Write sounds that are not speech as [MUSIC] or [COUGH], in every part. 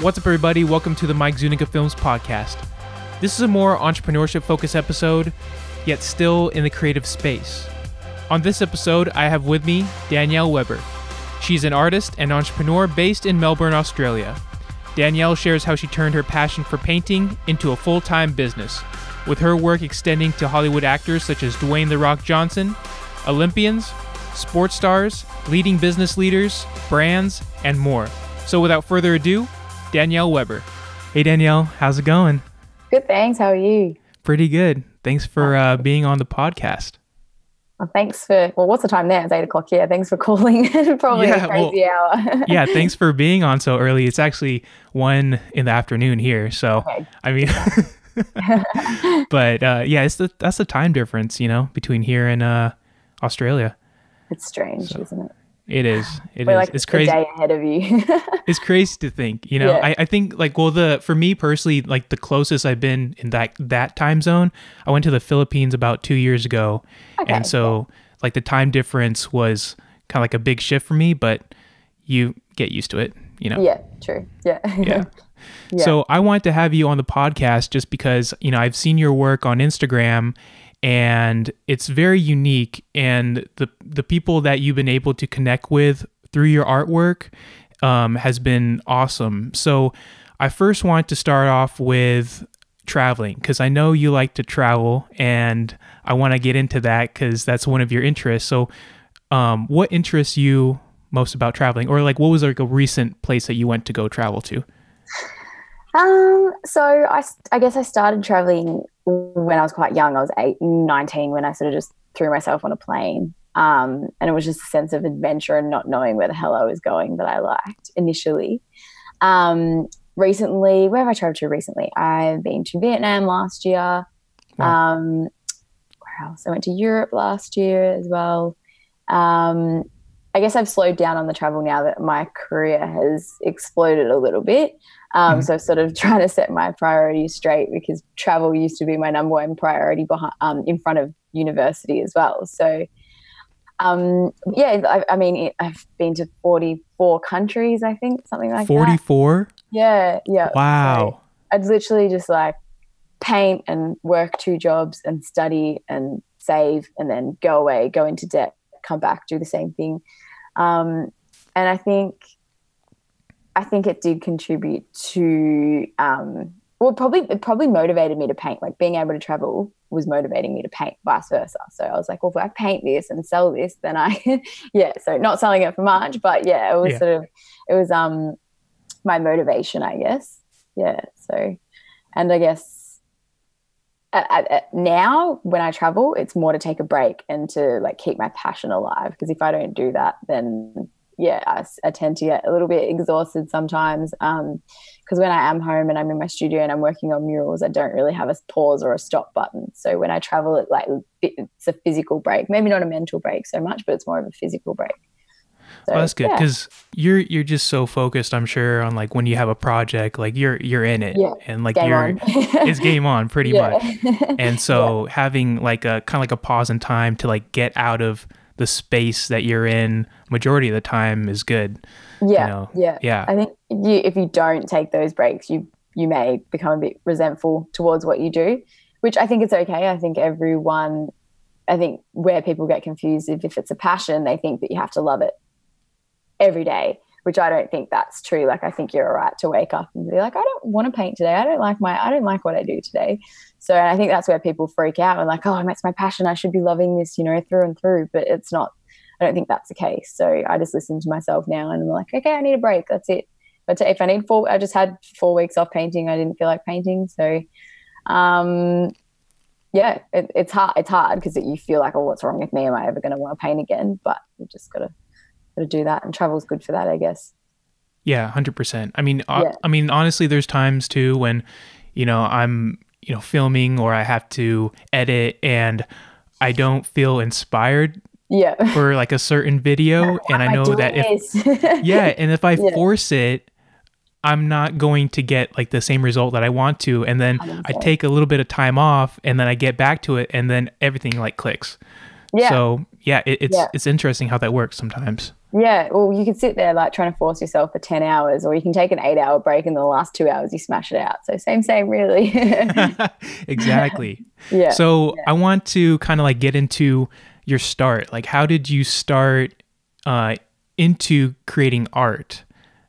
What's up, everybody? Welcome to the Mike Zuniga Films podcast. This is a more entrepreneurship focused episode, yet still in the creative space. On this episode, I have with me Danielle Weber. She's an artist and entrepreneur based in Melbourne, Australia. Danielle shares how she turned her passion for painting into a full time business, with her work extending to Hollywood actors such as Dwayne The Rock Johnson, Olympians, sports stars, leading business leaders, brands, and more. So without further ado, Danielle Weber. Hey Danielle, how's it going? Good, thanks. How are you? Pretty good. Thanks for uh, being on the podcast. Well, thanks for well, what's the time there? It's eight o'clock here. Thanks for calling. [LAUGHS] Probably Yeah, a crazy hour. [LAUGHS] yeah, thanks for being on so early. It's actually one in the afternoon here, so Okay. I mean, [LAUGHS] but uh, yeah, it's the that's the time difference, you know, between here and uh, Australia. It's strange, isn't it? It is. It is. We're like it's crazy. day ahead of you. [LAUGHS] It's crazy to think, you know. Yeah. I, I think like well the for me personally, like the closest I've been in that that time zone, I went to the Philippines about two years ago, Okay, and so like the time difference was kind of like a big shift for me, but you get used to it, you know. yeah, true. Yeah. [LAUGHS] Yeah. Yeah. So I wanted to have you on the podcast just because, you know, I've seen your work on Instagram and it's very unique and the the people that you've been able to connect with through your artwork um, has been awesome. So I first want to start off with traveling because I know you like to travel and I want to get into that because that's one of your interests. So um, what interests you most about traveling or like what was like a recent place that you went to go travel to? Um, so I, I guess I started traveling when I was quite young. I was eight, 19 when I sort of just threw myself on a plane. Um, and it was just a sense of adventure and not knowing where the hell I was going that I liked initially. Um, recently, where have I traveled to recently? I've been to Vietnam last year. Wow. Um, where else? I went to Europe last year as well. Um, I guess I've slowed down on the travel now that my career has exploded a little bit. Um, Mhm. So, sort of [LAUGHS] trying to set my priorities straight because travel used to be my number one priority behind, um, in front of university as well. So, um, yeah, I, I mean, it, I've been to 44 countries, I think, something like that. 44? Yeah, yeah. Wow. I'd literally just like paint and work two jobs and study and save and then go away, go into debt, come back, do the same thing. Um, and I think, I think it did contribute to, um, well, probably it probably motivated me to paint. Like being able to travel was motivating me to paint, vice versa. So I was like, well, if I paint this and sell this, then I, [LAUGHS] yeah. So not selling it for much, but yeah, it was Yeah. sort of, it was um my motivation, I guess. Yeah. So, and I guess at, at, at now when I travel, it's more to take a break and to like keep my passion alive. Because if I don't do that, then yeah, I tend to get a little bit exhausted sometimes. Um, because when I am home and I'm in my studio and I'm working on murals, I don't really have a pause or a stop button. So when I travel, it like it's a physical break, maybe not a mental break so much, but it's more of a physical break. So, well, that's good yeah. because you're you're just so focused. I'm sure on like when you have a project, like you're you're in it, Yeah. and like Game you're [LAUGHS] it's game on pretty [LAUGHS] Yeah. much. And [LAUGHS] so having like a kind of like a pause in time to like get out of the space that you're in majority of the time is good. yeah, know, yeah, yeah. I think you, if you don't take those breaks, you you may become a bit resentful towards what you do, which I think it's okay. I think everyone, I think where people get confused if, if it's a passion, they think that you have to love it every day, which I don't think that's true. Like I think you're all right to wake up and be like, I don't want to paint today. I don't like my, I don't like what I do today. So and I think that's where people freak out and like, oh, that's my passion. I should be loving this, you know, through and through. But it's not. I don't think that's the case. So I just listen to myself now and I'm like, okay, I need a break. That's it. But if I need four, I just had four weeks off painting. I didn't feel like painting. So, um, yeah, it, it's hard. It's hard because you feel like, oh, what's wrong with me? Am I ever going to want to paint again? But you just gotta gotta do that, and travel's good for that, I guess. Yeah, hundred percent. I mean, uh, Yeah. I mean, honestly, there's times too when, you know, I'm you know filming or I have to edit and I don't feel inspired Yeah. [LAUGHS] for like a certain video, and I know doing that if this? [LAUGHS] yeah, and if I Yeah. force it, I'm not going to get like the same result that I want to. And then I Understand. take a little bit of time off and then I get back to it and then everything like clicks. yeah. So yeah, it, it's Yeah. it's interesting how that works sometimes. Yeah, well, you can sit there like trying to force yourself for 10 hours, or you can take an eight hour break and the last two hours you smash it out. So, same, same, really. [LAUGHS] [LAUGHS] exactly. yeah. So, I want to kind of like get into your start. Like, how did you start uh, into creating art?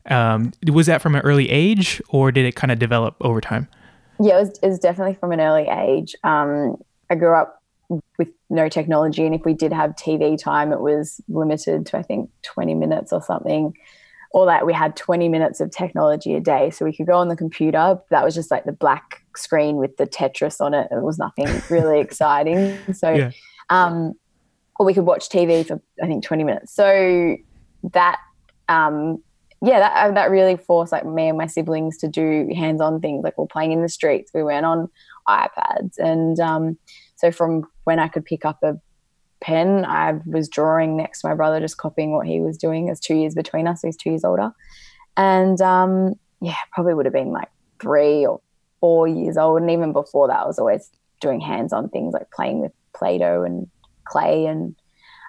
Um, was that from an early age or did it kind of develop over time? Yeah, it was, it was definitely from an early age. Um, I grew up with no technology. And if we did have TV time, it was limited to, I think, 20 minutes or something. Or that we had 20 minutes of technology a day. So we could go on the computer. That was just like the black screen with the Tetris on it. It was nothing really [LAUGHS] exciting. So, yeah. um, or we could watch TV for, I think, 20 minutes. So that, um, yeah, that, that really forced like me and my siblings to do hands-on things. Like we're playing in the streets. We went on iPads and, um, so from when I could pick up a pen, I was drawing next to my brother, just copying what he was doing. There's two years between us. He's two years older. And um, yeah, probably would have been like three or four years old. And even before that, I was always doing hands on things like playing with Play Doh and clay. And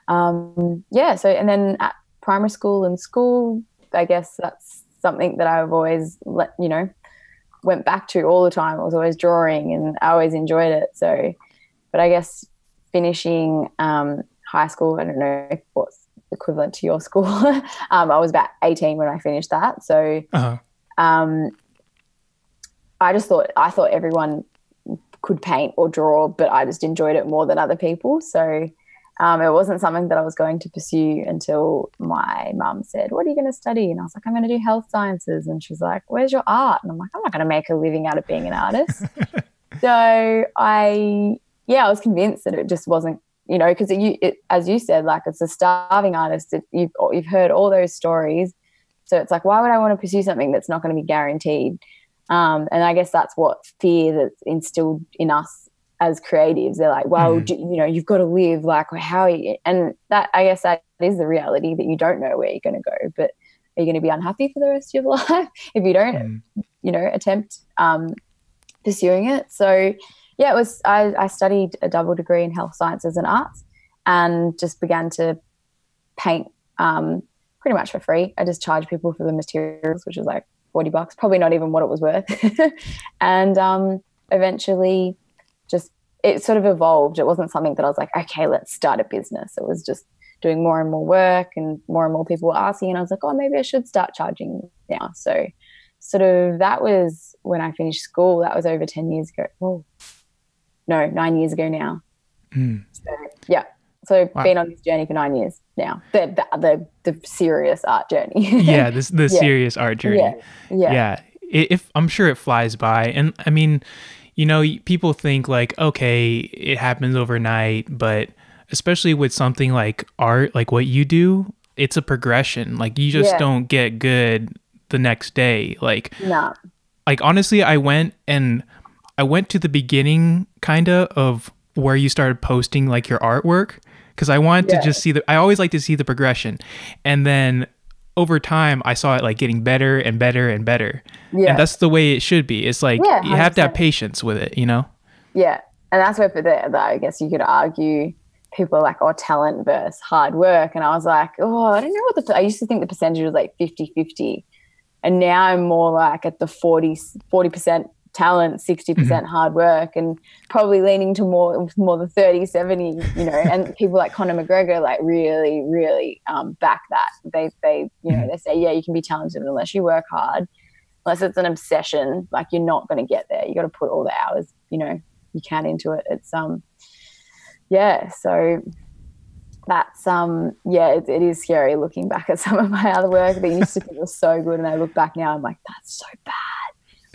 um, yeah, so, and then at primary school and school, I guess that's something that I've always let, you know, went back to all the time. I was always drawing and I always enjoyed it. So, but I guess finishing um, high school, I don't know what's equivalent to your school. [LAUGHS] um, I was about 18 when I finished that. So uh-huh. um, I just thought, I thought everyone could paint or draw, but I just enjoyed it more than other people. So um, it wasn't something that I was going to pursue until my mum said, What are you going to study? And I was like, I'm going to do health sciences. And she's like, Where's your art? And I'm like, I'm not going to make a living out of being an artist. [LAUGHS] so I yeah, I was convinced that it just wasn't, you know, because you, it, as you said, like it's a starving artist. It, you've you've heard all those stories, so it's like, why would I want to pursue something that's not going to be guaranteed? Um, and I guess that's what fear that's instilled in us as creatives. They're like, well, mm. you know, you've got to live like how, you, and that I guess that is the reality that you don't know where you're going to go, but are you going to be unhappy for the rest of your [LAUGHS] life if you don't, mm. you know, attempt um, pursuing it? So yeah, it was. I, I studied a double degree in health sciences and arts, and just began to paint um, pretty much for free. I just charged people for the materials, which was like forty bucks, probably not even what it was worth. [LAUGHS] and um, eventually, just it sort of evolved. It wasn't something that I was like, okay, let's start a business. It was just doing more and more work, and more and more people were asking, and I was like, oh, maybe I should start charging now. So, sort of that was when I finished school. That was over ten years ago. Whoa no, nine years ago now. Mm. So, yeah. So wow. been on this journey for nine years now. The the the, the serious art journey. [LAUGHS] yeah, this the yeah. serious art journey. Yeah. Yeah. yeah. If I'm sure it flies by, and I mean, you know, people think like, okay, it happens overnight, but especially with something like art, like what you do, it's a progression. Like you just yeah. don't get good the next day. Like, no. like honestly, I went and I went to the beginning kind of of where you started posting like your artwork because I wanted yeah. to just see the I always like to see the progression. And then over time I saw it like getting better and better and better. Yeah. And that's the way it should be. It's like yeah, you have to have patience with it, you know? Yeah. And that's where for the, I guess you could argue people like, oh, talent versus hard work. And I was like, oh, I don't know what the, I used to think the percentage was like 50 50. And now I'm more like at the 40, 40% talent 60% mm hmm hard work and probably leaning to more more the 30 70 you know and [LAUGHS] people like conor mcgregor like really really um, back that. They they you know mm-hmm. they say yeah you can be talented unless you work hard. Unless it's an obsession like you're not going to get there. You got to put all the hours you know you can into it. It's um yeah so that's um yeah it, it is scary looking back at some of my other work that used to feel so good and i look back now i'm like that's so bad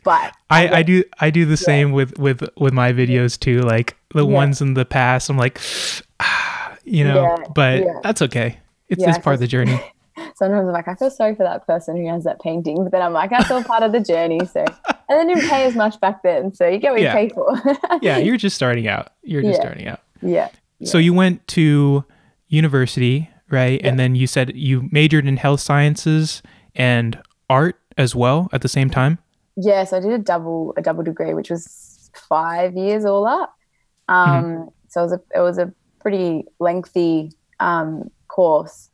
but I, I, I do I do the yeah. same with with with my videos too. Like the yeah. ones in the past, I'm like, [SIGHS] ah, you know, yeah. but that's okay. It's it's part of the journey. [LAUGHS] Sometimes I'm like, I feel sorry for that person who has that painting, but then I'm like, that's all part of the journey. So, and they didn't pay as much back then, so you get what you pay for. yeah, [LAUGHS] you're just starting out. You're just starting out. Yeah. So you went to university, right? And then you said you majored in health sciences and art as well at the same time. Yes, I did a double a double degree, which was five years all up. Um, mm-hmm. So it was a it was a pretty lengthy um, course,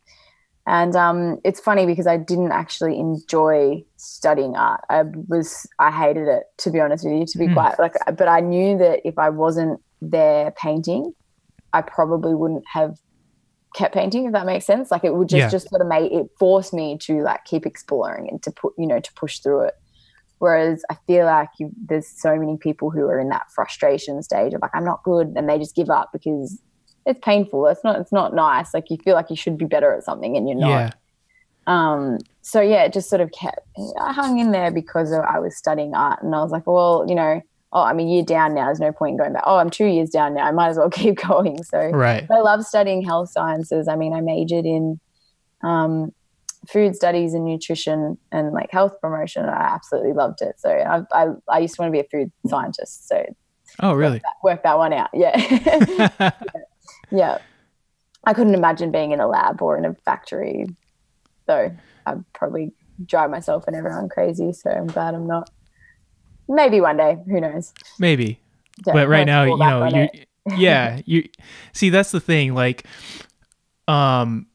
And um, it's funny because I didn't actually enjoy studying art. I was I hated it to be honest with you. To be Hmm. quite like, but I knew that if I wasn't there painting, I probably wouldn't have kept painting. If that makes sense, like it would just Yeah. just sort of make it force me to like keep exploring and to put you know to push through it. Whereas I feel like you, there's so many people who are in that frustration stage of like I'm not good, and they just give up because it's painful. It's not. It's not nice. Like you feel like you should be better at something, and you're not. Yeah. Um, so yeah, it just sort of kept. I hung in there because of, I was studying art, and I was like, well, you know, oh, I'm a year down now. There's no point in going back. Oh, I'm two years down now. I might as well [LAUGHS] keep going. So Right. I love studying health sciences. I mean, I majored in um, food studies and nutrition and like health promotion. I absolutely loved it. So I, I, I used to want to be a food scientist. So Oh, really? work that one out. Yeah. [LAUGHS] yeah. I couldn't imagine being in a lab or in a factory, though. I'd probably drive myself and everyone crazy. So I'm glad I'm not. Maybe one day. Who knows? Maybe. Don't- but right now, you know, you yeah, [LAUGHS] you see that's the thing like um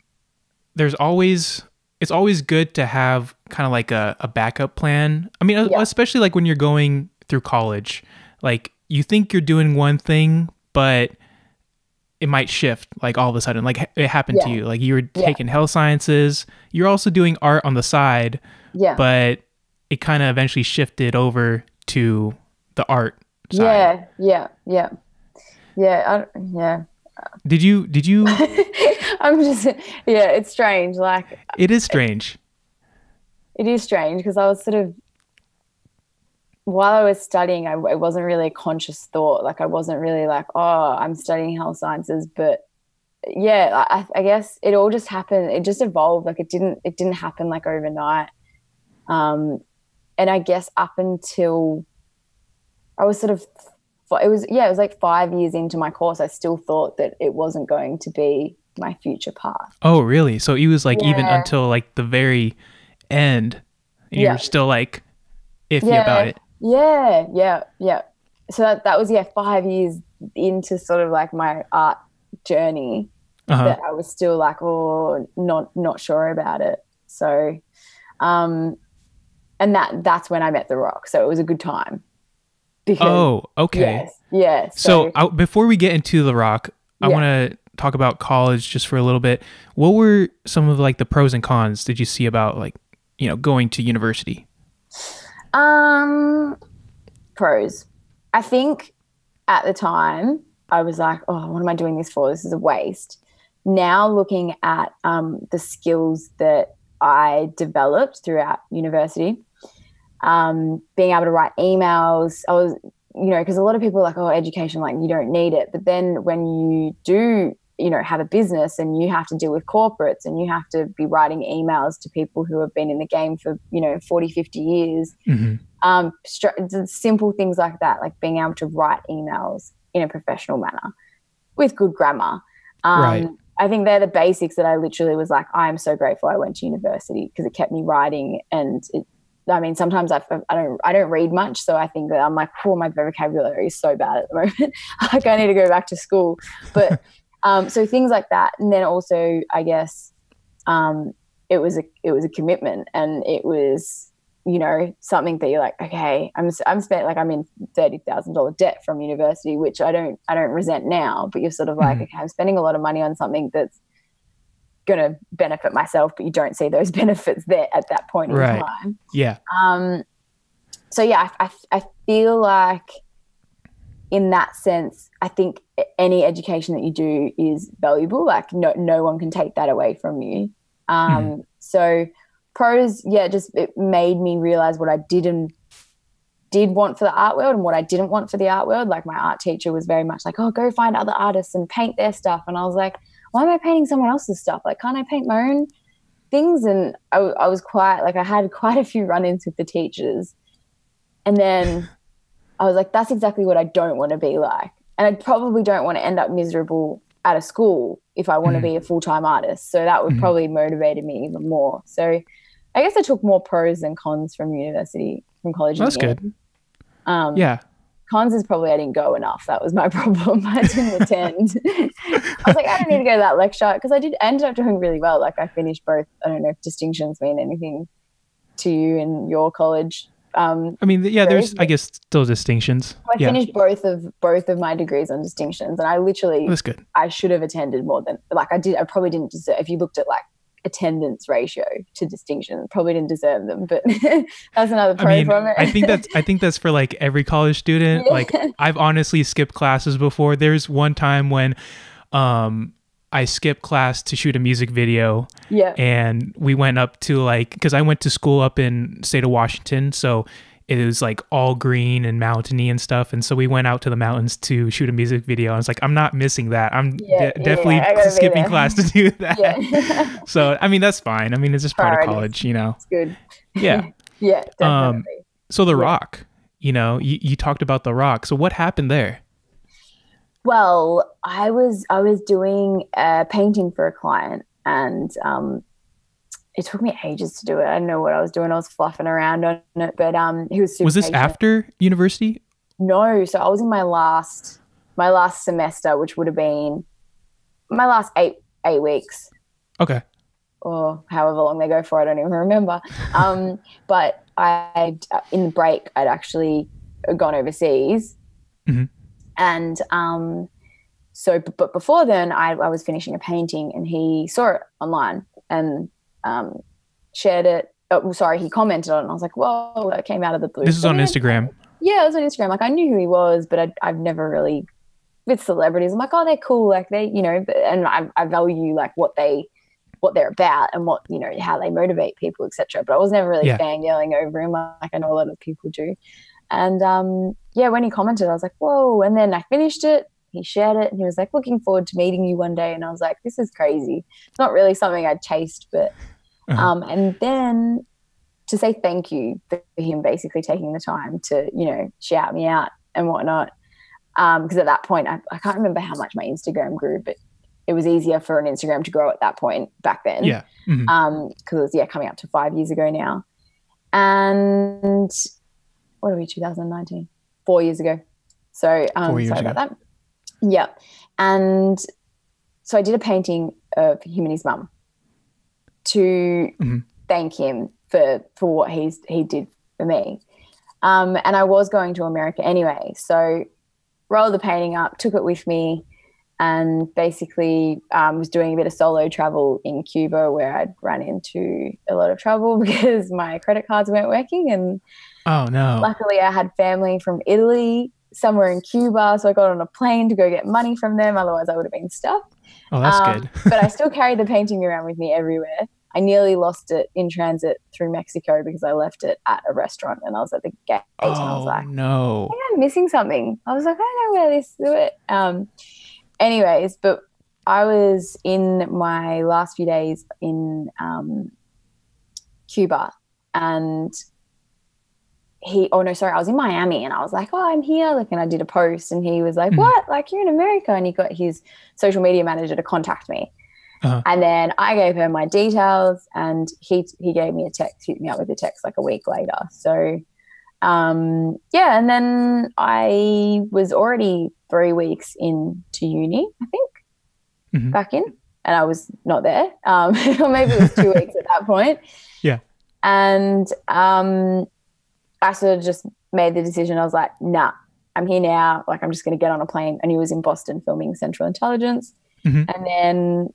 there's always it's always good to have kind of like a, a backup plan. I mean, Yeah. especially like when you're going through college. Like you think you're doing one thing, but it might shift like all of a sudden. Like it happened to you. Like you were Yeah. taking health sciences, you're also doing art on the side, Yeah. but it kind of eventually shifted over to the art side. yeah. Yeah. Yeah. Yeah. I, yeah. Did you did you [LAUGHS] I'm just, yeah, it's strange. Like, it is strange. it is strange because I was sort of, while I was studying, I, it wasn't really a conscious thought. Like, I wasn't really like, oh, I'm studying health sciences. But yeah, I, I guess it all just happened. It just evolved. Like, it didn't, it didn't happen like overnight. Um, and I guess up until I was sort of, it was, yeah, it was like five years into my course, I still thought that it wasn't going to be my future path. Oh, really? So it was like even until like the very end, you Yeah. were still like iffy Yeah. about it. Yeah, yeah, yeah. So that, that was yeah, five years into sort of like my art journey Uh-huh. that I was still like, oh, not not sure about it. So, um, and that that's when I met The Rock. So it was a good time. Because Oh, okay. yes, yes. So, I, before we get into The Rock, I Yeah. want to talk about college just for a little bit. What were some of like the pros and cons did you see about like, you know, going to university? Um, pros. I think at the time I was like, oh, what am I doing this for? This is a waste. Now looking at um, the skills that I developed throughout university, um, being able to write emails, I was, you know, because a lot of people are like, oh, education, like you don't need it. But then when you do, you know, have a business and you have to deal with corporates and you have to be writing emails to people who have been in the game for, you know, 40, 50 years, hmm um, it's simple things like that, like being able to write emails in a professional manner with good grammar. Um, Right. I think they're the basics that I literally was like, I am so grateful I went to university because it kept me writing. And it, I mean, sometimes I, I don't I don't read much, so I think that I'm like, oh, my vocabulary is so bad at the [LAUGHS] moment. like I need to go back to school. But [LAUGHS] um, so things like that, and then also I guess um, it was a it was a commitment, and it was you know something that you're like okay i'm i'm spent like i'm in $30000 debt from university which i don't i don't resent now but you're sort of like Mhm. okay i'm spending a lot of money on something that's going to benefit myself but you don't see those [LAUGHS] benefits there at that point in time. Yeah. um so yeah I, I, I feel like in that sense i think any education that you do is valuable. Like no, no one can take that away from you. Um so pros yeah just it made me realize what i didn't did want for the art world and what i didn't want for the art world. Like my art teacher was very much like oh go find other artists and paint their stuff. And i was like why am i painting someone else's stuff like can't i paint my own things and I, I was quite like i had [LAUGHS] quite a few run-ins with the teachers and then i was like that's exactly what i don't want to be like and i probably don't want to end up miserable at a school if i want Mhm. to be a full-time artist so that would Mhm. probably motivated me even more so i guess i took more pros than cons from university from college That's good. um Yeah. Cons is probably I didn't go enough. That was my [LAUGHS] problem. I didn't attend. I was like, I don't need to go to that lecture because I did ended up doing really well. Like I finished both. I don't know if distinctions mean anything to you in your college. Um, I mean, yeah, there's I guess still distinctions. I yeah. finished both of both of my degrees on distinctions, and I literally That's good. I should have attended more than like I did. I probably didn't deserve. If you looked at like attendance ratio to distinction, probably didn't deserve them. But [LAUGHS] that's another pro I mean, from it. I think that's I think that's for like every college student. Yeah. Like I've honestly skipped classes before. There's one time when um I skipped class to shoot a music video yeah, and we went up to like because I went to school up in state of Washington, so it was like all green and mountainy and stuff. And so we went out to the mountains to shoot a music video. I was like, I'm not missing that. I'm Yeah, de- definitely yeah, I skipping class to do [LAUGHS] that. yeah, [LAUGHS] So I mean that's fine. I mean it's just part of college, you know. it's good. Yeah. [LAUGHS] Yeah, definitely. Um, So the. Rock, you know, you, you talked about the Rock. So what happened there? Well, I was I was doing a painting for a client, and um, it took me ages to do it. I didn't know what I was doing. I was fluffing around on it, but um, he was super Was this patient. after university? No, so I was in my last my last semester, which would have been my last eight eight weeks Okay. or however long they go for. I don't even [LAUGHS] remember. Um, but I in the break I'd actually gone overseas, Mhm. and um, so but before then I, I was finishing a painting and he saw it online and um, shared it. Oh, sorry, he commented on it. And I was like, "Whoa, that came out of the blue." This is So on Instagram. yeah, it was on Instagram. Like I knew who he was, but I'd, I've never really with celebrities. I'm like, oh, they're cool. Like they, you know, and I, I value like what they, what they're about and what you know how they motivate people, etc. But I was never really Yeah. fangirling over him, like I know a lot of people do. And um, yeah, when he commented, I was like, whoa. And then I finished it. He shared it, and he was like, looking forward to meeting you one day. And I was like, this is crazy. It's not really something I'd chased, but Uh-huh. um, and then to say thank you for him basically taking the time to you know shout me out and whatnot because at that point I, I can't remember how much my instagram grew but it was easier for an instagram to grow at that point back then Yeah. Mhm. um because it was yeah coming up to five years ago now and what are we 2019 four years ago so um Four years sorry about that yeah and so i did a painting of him and his mum to Mhm. thank him for for what he's he did for me um and i was going to america anyway so rolled the painting up took it with me and basically um, was doing a bit of solo travel in Cuba where I'd run into a lot of trouble [LAUGHS] because my credit cards weren't working. And Oh no. luckily, I had family from Italy somewhere in Cuba. So I got on a plane to go get money from them. Otherwise, I would have been stuck. Oh, that's Um, good. [LAUGHS] but I still carried the painting around with me everywhere. I nearly lost it in transit through Mexico because I left it at a restaurant and I was at the gate and I was Oh like, no. think I'm missing something. I was like, I don't know where this is. It. Um, anyways, but I was in my last few days in um, Cuba, and he. Oh no, sorry, I was in Miami, and I was like, oh, I'm here. Like, and I did a post, and he was like, Mhm. what? Like, you're in America, and he got his social media manager to contact me. Uh-huh. And then I gave her my details, and he he gave me a text, hit me up with a text like a week later. So um yeah and then i was already three weeks into uni i think Mhm. back in and i was not there um [LAUGHS] or maybe it was two [LAUGHS] weeks at that point Yeah. and um i sort of just made the decision. I was like nah i'm here now. Like i'm just going to get on a plane. And he was in boston filming central intelligence. Mhm. and then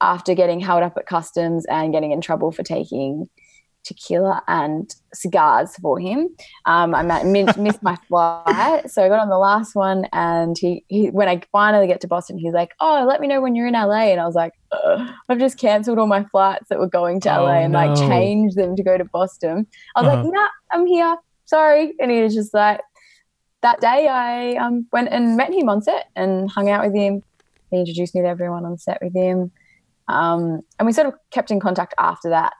after getting held up at customs and getting in trouble for taking tequila and cigars for him. Um, I missed my flight, so I got on the last one, and he, he when I finally get to Boston, he's like, "Oh, let me know when you're in LA," and I was like, Ugh, "I've just cancelled all my flights that were going to Oh, LA and like changed them to go to Boston." I was Uh-huh. like, "Nah, I'm here. Sorry," and he was just like. That day, I um, went and met him on set and hung out with him. He introduced me to everyone on set with him, um, and we sort of kept in contact after that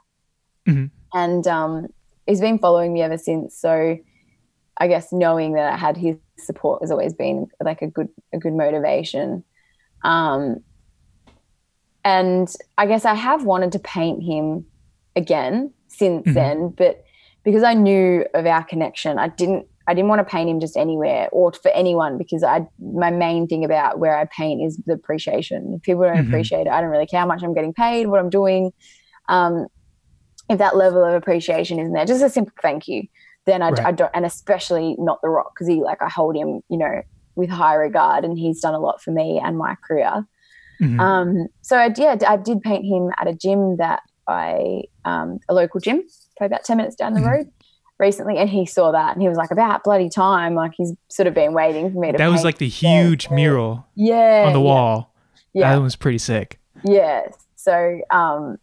Mhm. And um, he's been following me ever since. So I guess knowing that I had his support has always been like a good a good motivation. Um, and I guess I have wanted to paint him again since Mhm. then, but because I knew of our connection, I didn't I didn't want to paint him just anywhere or for anyone because I my main thing about where I paint is the appreciation. If people don't Mhm. appreciate it, I don't really care how much I'm getting paid, what I'm doing. Um, if that level of appreciation isn't there, just a simple thank you, then I, Right. I don't, and especially not The Rock because he like I hold him, you know, with high regard, and he's done a lot for me and my career. Mhm. Um, so I did, I did paint him at a gym that I, um, a local gym, probably about 10 minutes down the Mhm. road recently. And he saw that and he was like, about bloody time. Like he's sort of been waiting for me to that was like the huge mural yeah, on the yeah, wall. Yeah. That was pretty sick. Yeah. So, um,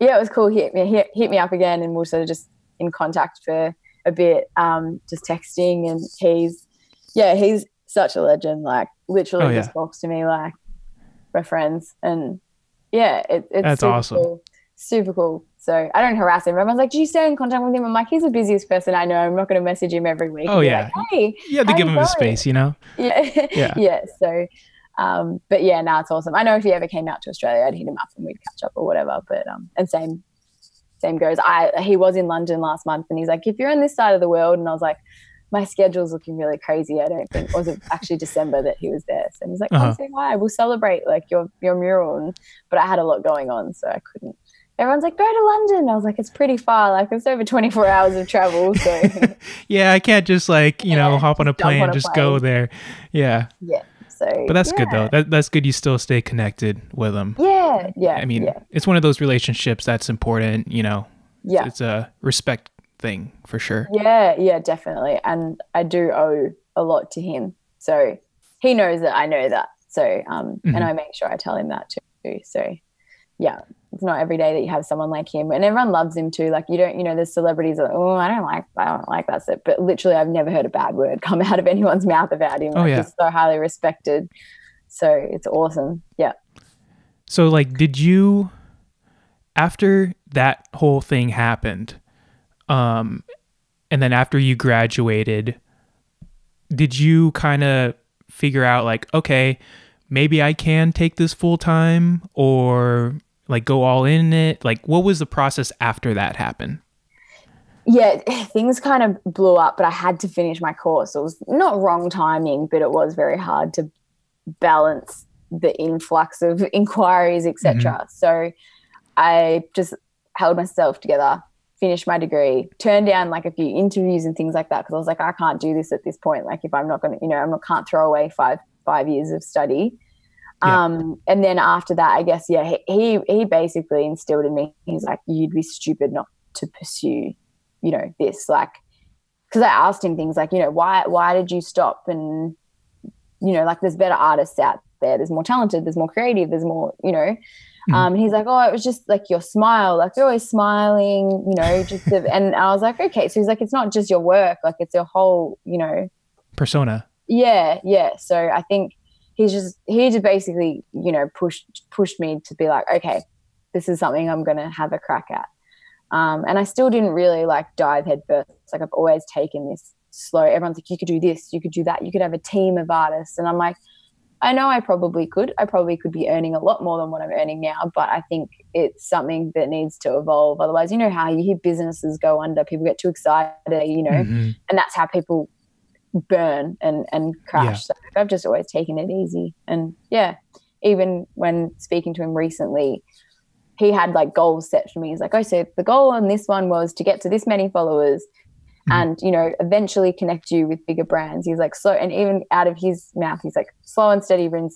yeah, it was cool. He hit me, hit, hit me up again and we we're sort of just in contact for a bit, um, just texting. And he's, yeah, he's such a legend. Like literally Oh, yeah. just talks to me like we're friends. And yeah, it, it's That's super awesome. Cool. Super cool. So I don't harass him. Everyone's like, "Do you stay in contact with him?" I'm like, "He's the busiest person I know. I'm not going to message him every week." Oh, yeah. like, hey, You have to give him his space, you know? [LAUGHS] yeah, Yeah. yeah. So, um, but yeah, now it's awesome. I know if he ever came out to Australia, I'd hit him up and we'd catch up or whatever. But um, and same, same goes. I he was in London last month and he's like, if you're on this side of the world, and I was like, my schedule's looking really crazy. I don't think was it actually December that he was there. So he's like, Uh-huh. say hi. We'll celebrate like your your mural. And, but I had a lot going on, so I couldn't. Everyone's like, go to London. I was like, it's pretty far. Like it's over 24 hours of travel. So [LAUGHS] Yeah, I can't just like, you [LAUGHS] know, hop on a plane, on a just go there. Yeah. yeah. So But that's good though. That, that's good you still stay connected with them. Yeah, yeah. I mean, yeah, it's one of those relationships that's important, you know. yeah. It's a respect thing for sure. Yeah, yeah, definitely. And I do owe a lot to him. So he knows that I know that. So um Mhm. and I make sure I tell him that too. So yeah, it's not every day that you have someone like him. And everyone loves him too. Like you don't, you know, there's celebrities that oh, I don't like I don't like that stuff. But literally I've never heard a bad word [LAUGHS] come out of anyone's mouth about him. Oh, Like yeah. he's so highly respected. So it's awesome. Yeah. So like did you after that whole thing happened um and then after you graduated did you kind of figure out like okay, maybe I can take this full time or like go all in it? Like what was the process after that happened? yeah, [SIGHS] things kind of blew up, but I had to finish my course. It was not wrong timing, but it was very hard to balance the influx of [LAUGHS] inquiries, etc. Mm-hmm. So I just held myself together, finished my degree, turned down like a few interviews and things like that because I was like, I can't do this at this point. Like if I'm not going to, you know, I'm can't throw away five five years of study. Yeah. Um, and then after that, I guess, yeah, he, he basically instilled in me. He's like, you'd be stupid not to pursue you know this like because i asked him things like you know why why did you stop and you know like there's better artists out there there's more talented there's more creative there's more you know Mhm. um and he's like oh it was just like your smile like you're always smiling you know just the, and i was like okay so he's like it's not just your work like it's your whole you know Persona. yeah yeah so i think he's just he just basically you know pushed pushed me to be like okay this is something i'm gonna have a crack at. Um, and i still didn't really like dive headfirst. Like i've always taken this slow. Everyone's like you could do this you could do that you could have a team of artists. And i'm like i know i probably could. I probably could be earning a lot more than what i'm earning now but i think it's something that needs to evolve. Otherwise you know how you hear businesses go under people get too excited you know Mhm. and that's how people burn and and crash. Yeah. So I've just always taken it easy, and yeah, even when speaking to him recently, he had like goals set for me. He's like, "Oh, so the goal on this one was to get to this many followers." Mhm. And you know, eventually connect you with bigger brands. He's like, slow. and even out of his mouth, he's like, slow and steady wins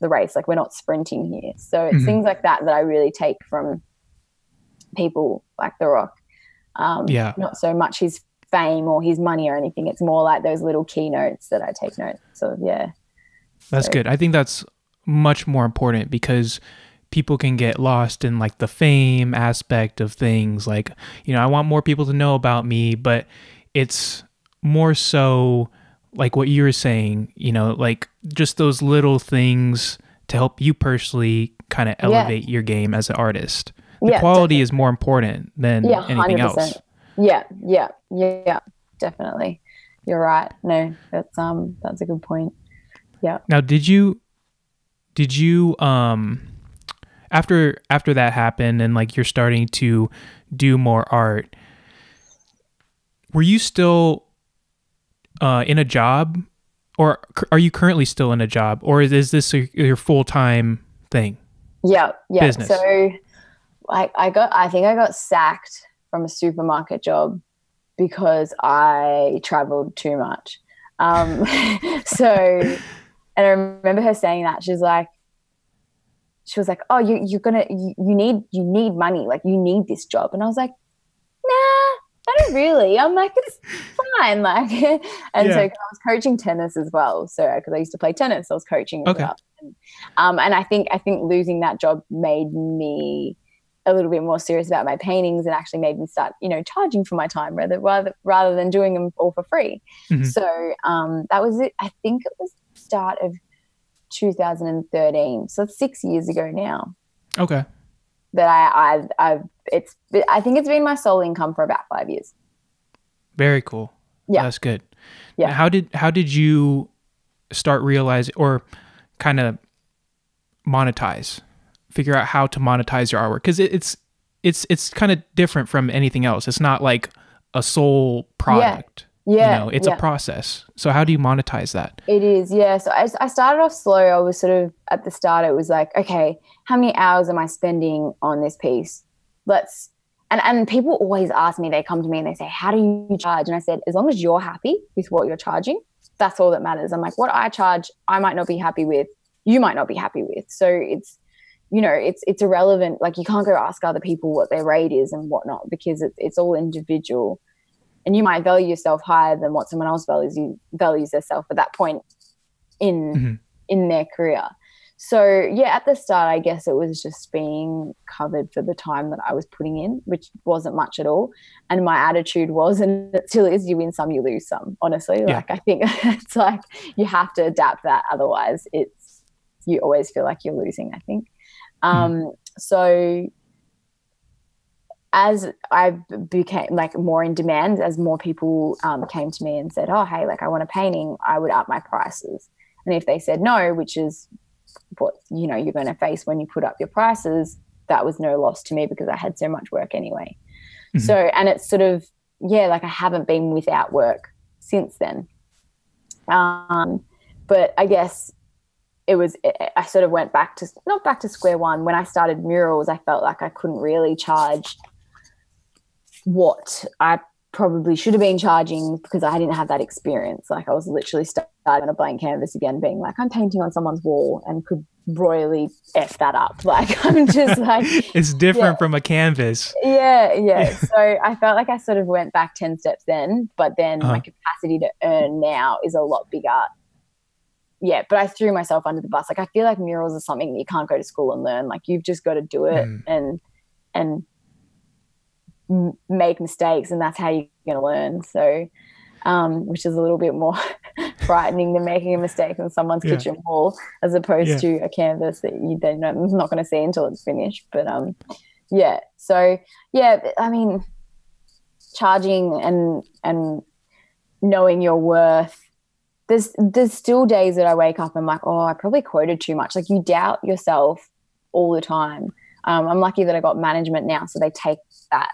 the race. Like we're not sprinting here. So it's Mhm. things like that that I really take from people like The Rock. Um, Yeah. Not so much his fame or his money or anything. It's more like those little keynotes that I take notes. So yeah, That's So- good. I think that's much more important because people can get lost in like the fame aspect of things. Like, you know, I want more people to know about me, but it's more so like what you were saying, you know, like just those little things to help you personally kind of Yeah. elevate your game as an artist. The yeah, quality is more important than Yeah, anything 100%. else. Yeah, yeah, yeah, definitely. You're right. No, that's um, that's a good point. Yeah. Now, did you did you um after after that happened and like you're starting to do more art, were you still uh, in a job, or are you currently still in a job, or is, is this your, your full time thing? Yeah, yeah. Business. So, like, I got, I think I got sacked from a supermarket job because I traveled too much. Um, [LAUGHS] so, and I remember her saying that she's like, she was like, "Oh, you you're gonna you, you need you need money, like you need this job," and I was like, "Nah." I don't really. I'm like, it's fine. [LAUGHS] Like, and Yeah. so I was coaching tennis as well. So, because I used to play tennis, I was coaching as Okay. well. And, um, and I think I think losing that job made me a little bit more serious about my paintings and actually made me start, you know, charging for my time rather rather rather than doing them all for free. Mhm. So um, that was it. I think it was start of 2013. So it's six years ago now Okay. that I I've, I've it's I think it's been my sole income for about five years. Very cool. Yeah. That's good. Yeah. Now, How did how did you start realizing or kind of monetize? Figure out how to monetize your artwork because it, it's it's it's kind of different from anything else. It's not like a sole product. Yeah, You know, it's yeah. a process. So how do you monetize that? It is, yeah. So I, I started off slow. I was sort of at the start. It was like, okay, how many hours am I spending on this piece? Let's and and people always ask me. They come to me and they say, "How do you charge?" And I said, as long as you're happy with what you're charging, that's all that matters. I'm like, what I charge, I might not be happy with. You might not be happy with. So it's you know, it's it's irrelevant. Like you can't go ask other people what their rate is and whatnot because it's it's all individual. And you might value yourself higher than what someone else values you values themselves at that point in Mhm. in their career. So yeah, at the start, I guess it was just being covered for the time that I was putting in, which wasn't much at all. And my attitude was, and it still is, you win some, you lose some. Honestly, Yeah. like I think [LAUGHS] it's like you have to adapt that, otherwise, it's you always feel like you're losing. I think. Um, So as I became like more in demand, as more people um, came to me and said, "Oh, hey, like I want a painting," I would up my prices. And if they said no, which is what you know you're going to face when you put up your prices, that was no loss to me because I had so much work anyway. Mhm. So, and it's sort of yeah, like I haven't been without work since then. Um, but I guess it was I sort of went back to not back to square one when I started murals. I felt like I couldn't really charge what I probably should have been charging because I didn't have that experience. Like I was literally starting on a blank canvas again, being like, I'm painting on someone's wall and could royally f that up. [LAUGHS] Like I'm just like, [LAUGHS] It's different Yeah. from a canvas. yeah, yeah. [LAUGHS] so I felt like I sort of went back ten steps then, but then Uh-huh. my capacity to earn now is a lot bigger. Yeah, but I threw myself under the bus. Like I feel like murals are something that you can't go to school and learn. Like you've just got to do it Mm. and and m- make mistakes, and that's how you're going to learn. So, um, which is a little bit more [LAUGHS] frightening than making a mistake on someone's Yeah. kitchen wall, as opposed Yeah. to a canvas that you then not not going to see until it's finished. But um, yeah. So yeah, I mean, charging and and knowing your worth. There's there's still days that I wake up and I'm like, oh, I probably quoted too much. Like you doubt yourself all the time. Um, I'm lucky that I got management now, so they take that.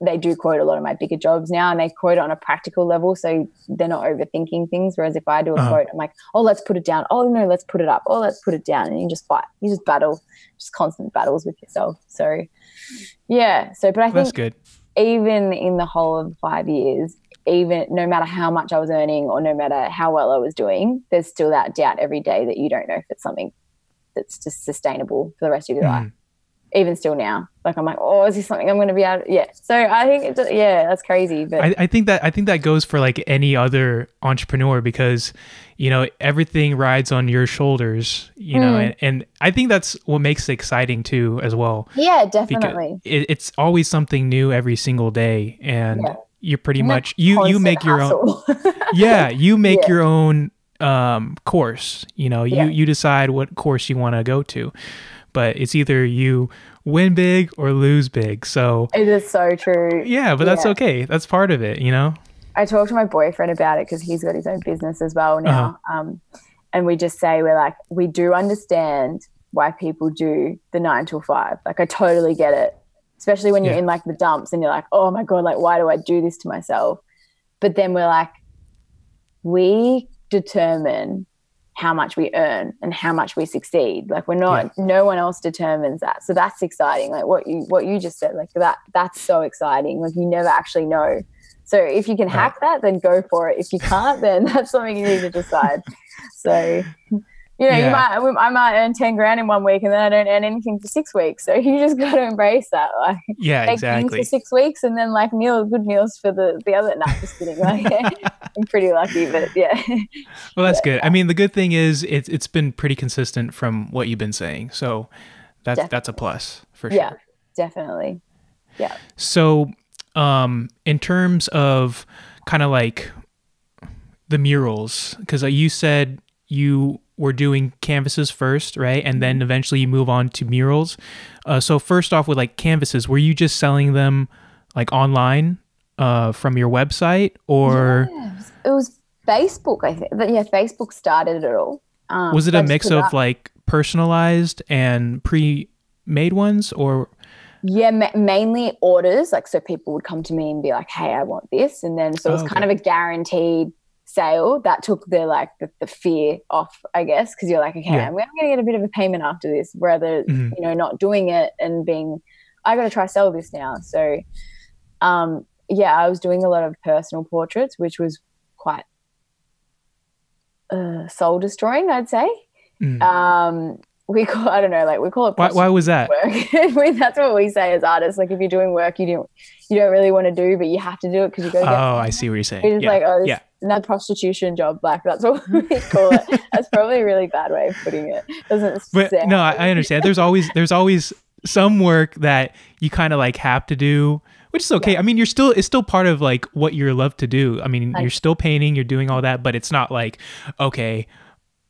They do quote a lot of my bigger jobs now, and they quote it on a practical level, so they're not overthinking things. Whereas if I do a Uh-huh. quote, I'm like, oh, let's put it down. Oh no, let's put it up. Oh, let's put it down, and you just fight. You just battle, just constant battles with yourself. So, yeah. So, but I That's think good. even in the whole of five years, even no matter how much I was earning or no matter how well I was doing, there's still that doubt every day that you don't know if it's something that's just sustainable for the rest of your life. Mhm. Even still now, like I'm like, oh, is this something I'm going to be able? To? Yeah. So I think, it's, yeah, that's crazy. But I, I think that I think that goes for like any other entrepreneur because you know everything rides on your shoulders you know Mm. and, and i think that's what makes it exciting too as well yeah, definitely. it, it's always something new every single day and Yeah. You're pretty And much you you make your own [LAUGHS] yeah you make Yeah. your own um course you know you Yeah. you decide what course you want to go to but it's either you win big or lose big so it is so true. yeah but that's Yeah. okay that's part of it you know I talked to my boyfriend about it because he's got his own business as well now. Uh-huh. Um, and we just say, we're like, we do understand why people do the nine till five. Like, I totally get it, especially when you're Yeah. in like the dumps and you're like, oh my God, like, why do I do this to myself? But then we're like, we determine how much we earn and how much we succeed. Like we're not yeah. no one else determines that. So that's exciting. Like what you what you just said, like that that's so exciting. Like you never actually know. So if you can hack that, then go for it. If you can't, then [LAUGHS] that's something you need to decide. So you know, yeah. you might I might earn ten grand in one week, and then I don't earn anything for six weeks. So [LAUGHS] you just got to embrace that. Like, yeah, exactly. For six weeks, and then like meal, good meals for the the other. Not just kidding. Like, [LAUGHS] I'm pretty lucky, but yeah. [LAUGHS] Well, that's yeah. good. I mean, the good thing is it's it's been pretty consistent from what you've been saying, so that's definitely. that's a plus for sure. Yeah, definitely. Yeah. So, um, in terms of kind of like the murals, because you said you were doing canvases first, right? And then mm-hmm. eventually you move on to murals. Uh, so first off, with like canvases, were you just selling them like online uh, from your website, or it was Facebook? I think. Yeah, Facebook started it all. Um, was it a mix of like personalized and pre-made ones, or? Yeah, ma- mainly orders. Like, so people would come to me and be like, "Hey, I want this," and then so it was oh, okay. kind of a guaranteed sale that took the like the, the fear off i guess because you're like okay yeah. i'm going to get a bit of a payment after this rather mm-hmm. you know not doing it and being i got to try sell this now so um yeah i was doing a lot of personal portraits which was quite uh, soul destroying i'd say mm. um we call I don't know, like we call it. Why, why was that? [LAUGHS] Work. That's what we say as artists. Like if you're doing work you don't you don't really want to do, but you have to do it because you go. Oh, I see what you're saying. You're yeah. like, oh, yeah. Another prostitution job. Like that's what [LAUGHS] we call it. that's probably a really bad way of putting it. Doesn't. But no, I, I understand. There's always there's always some work that you kind of like have to do which is okay. Yeah. I mean, you're still it's still part of like what you're love to do. I mean, you're still painting, you're doing all that, but it's not like okay,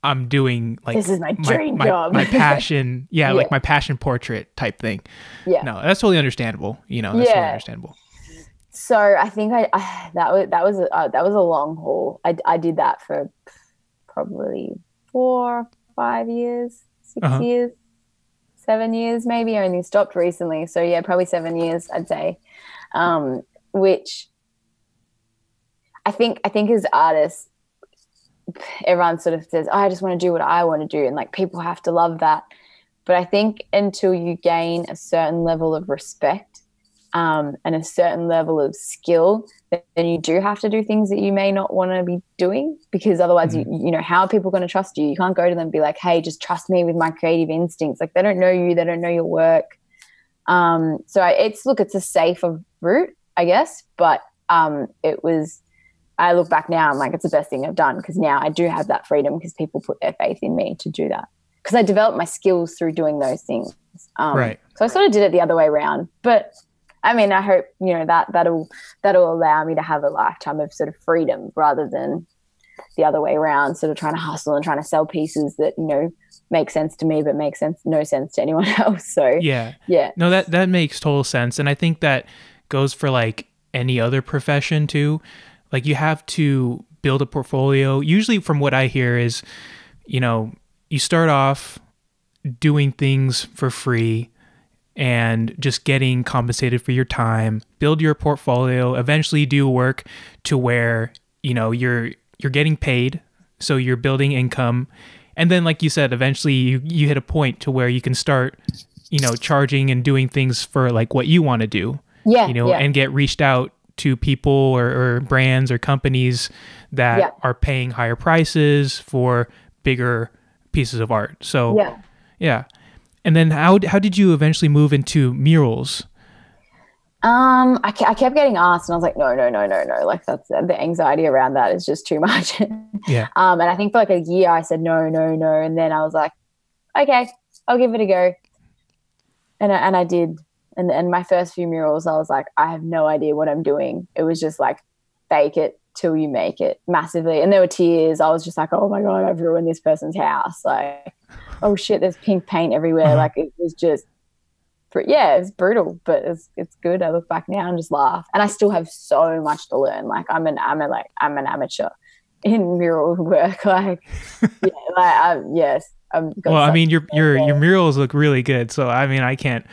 I'm doing like this is my dream my, job, my, my passion, yeah, [LAUGHS] yeah, like my passion portrait type thing. Yeah, no, that's totally understandable. You know, that's yeah. totally understandable. So I think I, I that was that was a, uh, that was a long haul. I I did that for probably four, five years, 6 uh-huh. years, seven years maybe. I only stopped recently, so yeah, probably seven years I'd say. Um, which I think I think as artists everyone sort of says, oh, I just want to do what I want to do. And like people have to love that. But I think until you gain a certain level of respect um, and a certain level of skill, then you do have to do things that you may not want to be doing because otherwise, mm-hmm. you, you know, how are people going to trust you? You can't go to them and be like, hey, just trust me with my creative instincts. Like they don't know you, they don't know your work. Um, so it's look, it's a safer route, I guess, but um, it was I look back now, I'm like, it's the best thing I've done because now I do have that freedom because people put their faith in me to do that. Because I developed my skills through doing those things. Um, right. So I sort of did it the other way around. But I mean, I hope you know that that'll that'll allow me to have a lifetime of sort of freedom rather than the other way around, sort of trying to hustle and trying to sell pieces that you know make sense to me but make sense no sense to anyone [LAUGHS] else. So yeah, yeah. No, that that makes total sense, and I think that goes for like any other profession too like you have to build a portfolio. Usually, from what I hear, is you know, you start off doing things for free and just getting compensated for your time, build your portfolio, eventually do work to where, you know, you're you're getting paid, so you're building income. And then like you said, eventually you, you hit a point to where you can start, you know, charging and doing things for like what you want to do. Yeah. You know, yeah. and get reached out to people or, or brands or companies that yeah. are paying higher prices for bigger pieces of art. So yeah, yeah. And then how how did you eventually move into murals? Um, I, I kept getting asked, and I was like, no, no, no, no, no. Like that's the anxiety around that is just too [LAUGHS] much. yeah. Um, and I think for like a year, I said no, no, no, and then I was like, okay, I'll give it a go. And I, and I did and and my first few murals i was like i have no idea what i'm doing it was just like fake it till you make it massively and there were tears i was just like oh my god i've ruined this person's house like oh shit there's pink paint everywhere uh-huh. like it was just yeah it's brutal but it's it's good i look back now and just laugh and i still have so much to learn like i'm an i'm a like i'm an amateur in mural [LAUGHS] work like [LAUGHS] yeah like I, yes I'm well i mean your your your murals look really good so i mean i can't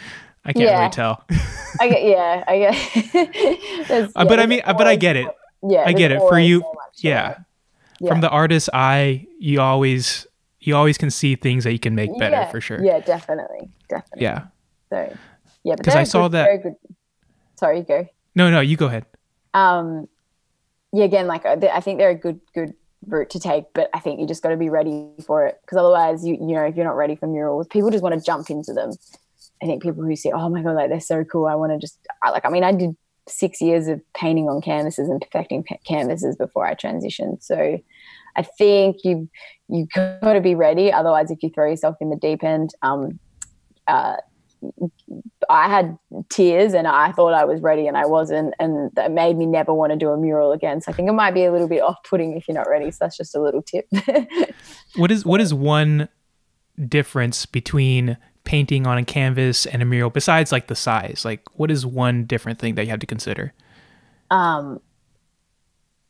I can't yeah. really tell. [LAUGHS] I get, yeah, I get. uh, but I mean, but I get it. Yeah, I get it for you. So yeah, Yeah. from the artist's eye, you always you always can see things that you can make better yeah, for sure. Yeah, definitely, definitely. Yeah. So yeah, because I saw good- that- very good. Sorry, go. No, no, you go ahead. Um, yeah, again, like I I think they're a good good route to take, but I think you just got to be ready for it because otherwise, you you know, if you're not ready for murals, people just want to jump into them. I think people who say, "Oh my god, like they're so cool," I want to just I, like. I mean, I did six years of painting on canvases and perfecting canvases before I transitioned. So I think you you got to be ready. Otherwise, if you throw yourself in the deep end, um, uh, I had tears and I thought I was ready and I wasn't, and that made me never want to do a mural again. So I think it might be a little bit off-putting if you're not ready. So that's just a little tip. [LAUGHS] What is what is one difference between painting on a canvas and a mural besides like the size? Like what is one different thing that you have to consider? um,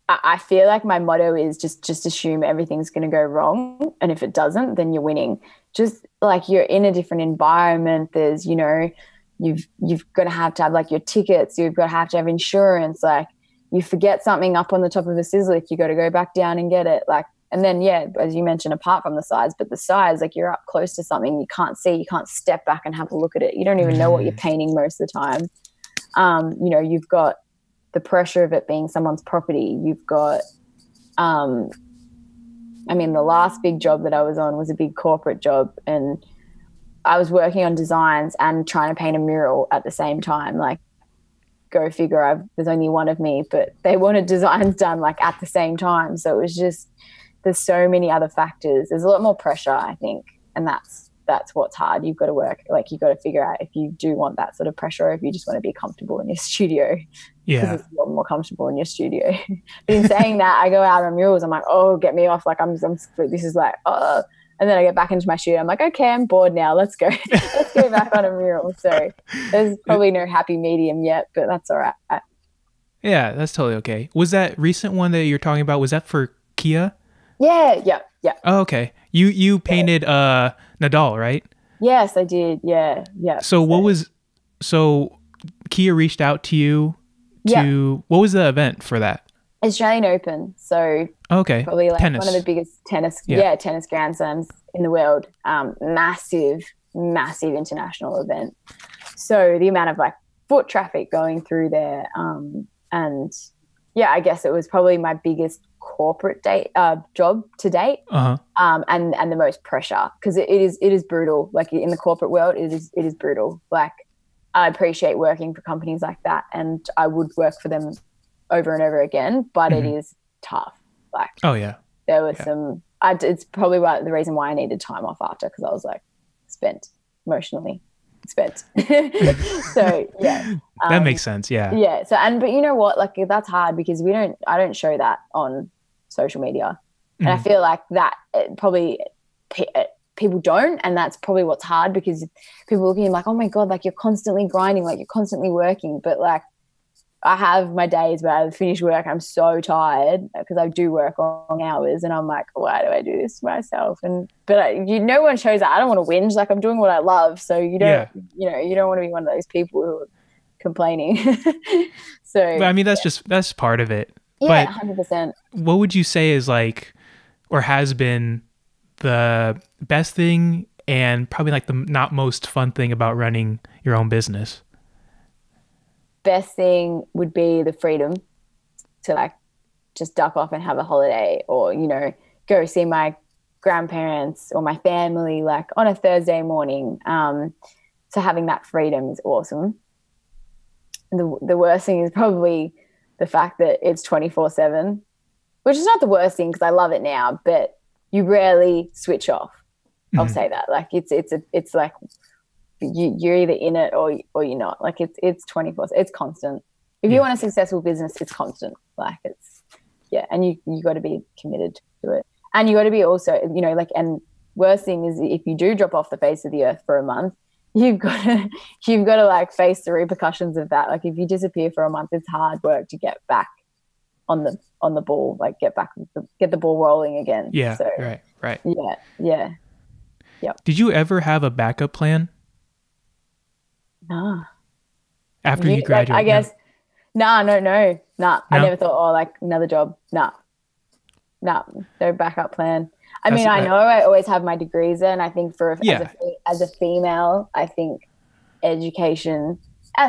I, feel like my motto is just just assume everything's going to go wrong, and if it doesn't, then you're winning. Just like you're in a different environment. There's you know you've you've got to have to have like your tickets. You've got to have to have insurance. Like you forget something up on the top of the sizzler, you got to go back down and get it. Like and then yeah, as you mentioned, apart from the size, but the size, like you're up close to something you can't see, you can't step back and have a look at it. You don't even know what you're painting most of the time. Um, you know, you've got the pressure of it being someone's property. You've got, um, I mean, the last big job that I was on was a big corporate job, and I was working on designs and trying to paint a mural at the same time. Like, go figure. I've, there's only one of me, but [LAUGHS] they wanted designs done like at the same time. So it was just there's so many other factors. There's a lot more pressure, I think, and that's that's what's hard. You've got to work like you've got to figure out if you do want that sort of pressure, or if you just want to be comfortable in your [LAUGHS] studio Yeah. it's a lot more comfortable in your studio. but [LAUGHS] in saying that, I go out on murals. I'm like, oh, get me off! Like I'm, I'm this is like, oh. And then I get back into my studio. I'm like, okay, I'm bored now. Let's go. [LAUGHS] Let's go back on a mural. So there's [LAUGHS] probably no happy medium yet, but that's all right. Yeah, that's totally okay. Was that recent one that you're talking about? Was that for Kia? Yeah, yeah, yeah. Oh, okay. You you painted uh Nadal, right? Yes, I did. Yeah, yeah. So what was so Kia reached out to you Yeah. to what was the event for that? Australian Open? So Okay. probably like Tennis. one of the biggest tennis, Yeah. yeah, tennis grand slams in the world. Um, massive, massive international event. So the amount of like foot traffic going through there, um, and yeah, I guess it was probably my biggest corporate date uh, job to date, Uh-huh. um, and and the most pressure because it, it is it is brutal. Like in the corporate world, it is it is brutal. Like I appreciate working for companies like that, and I would work for them over and over again, but it Mhm. is tough. Like Oh yeah. there was Yeah. some I, it's probably why, the reason why i needed time off after because i was like spent emotionally spent [LAUGHS] so yeah [LAUGHS] That um, makes sense. Yeah. yeah so and but you know what like that's hard because we don't i don't show that on social media and i Mhm. feel like that it probably people don't and that's probably what's hard because people look at you like oh my god like you're constantly grinding like you're constantly working but like I have my days where I finish work, I'm so tired uh, because I do work long hours, and I'm like, why do I do this to myself? And but I, you, no one shows that. I don't want to whinge. Like I'm doing what I love, so you don't, Yeah. you know, you don't want to be one of those people who are complaining. [LAUGHS] so But I mean that's just that's part of it. yeah, but- hundred percent. What would you say is like or has been the best thing and probably like the not most fun thing about running your own business? Best thing would be the freedom to like just duck off and have a holiday, or you know, go see my grandparents or my family like on a Thursday morning. Um, so having that freedom is awesome. The the worst thing is probably the fact that it's twenty four seven, which is not the worst thing because I love it now, but you rarely switch off. I'll Mhm. say that. Like it's it's a it's like you, you're either in it or or you're not. Like it's it's twenty four. It's constant. If you Yeah. want a successful business, it's constant. Like it's yeah, and you you got to be committed to it, and you got to be also you know like and worst thing is if you do drop off the face of the earth for a month, you've got to [LAUGHS] you've got to like face the repercussions of that. Like if you disappear for a month, it's hard work to get back on the on the ball, like get back get the ball rolling again. Yeah. So Right. Right. yeah, yeah. Yeah. Did you ever have a backup plan Nah. after you like, graduated? I guess. Nah, no, no, nah. I never thought, oh, like another job. Nah. no, no backup plan. I That's- mean, I know I always have my degrees in. I think for Yeah. as, a, as a female, I think education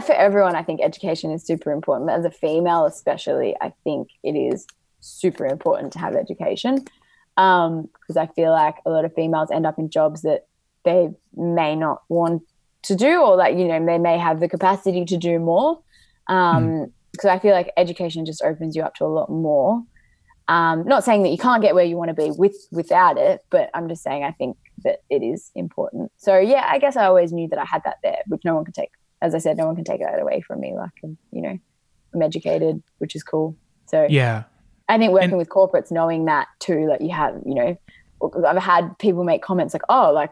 for everyone. I think education is super important. As a female, especially, I think it is super important to have education because I feel like a lot of females end up in jobs that they may not want to do, or that you know they may have the capacity to do more. Um, Because I feel like education just opens you up to a lot more. Um, not saying that you can't get where you want to be with without it, but I'm just saying I think that it is important. So yeah, I guess I always knew that I had that there, which no one can take. As I said, no one can take that away from me. Like I'm, you know, I'm educated, which is cool. So Yeah. I think working And- with corporates, knowing that too, like you have, you know, I've had people make comments like, "Oh, like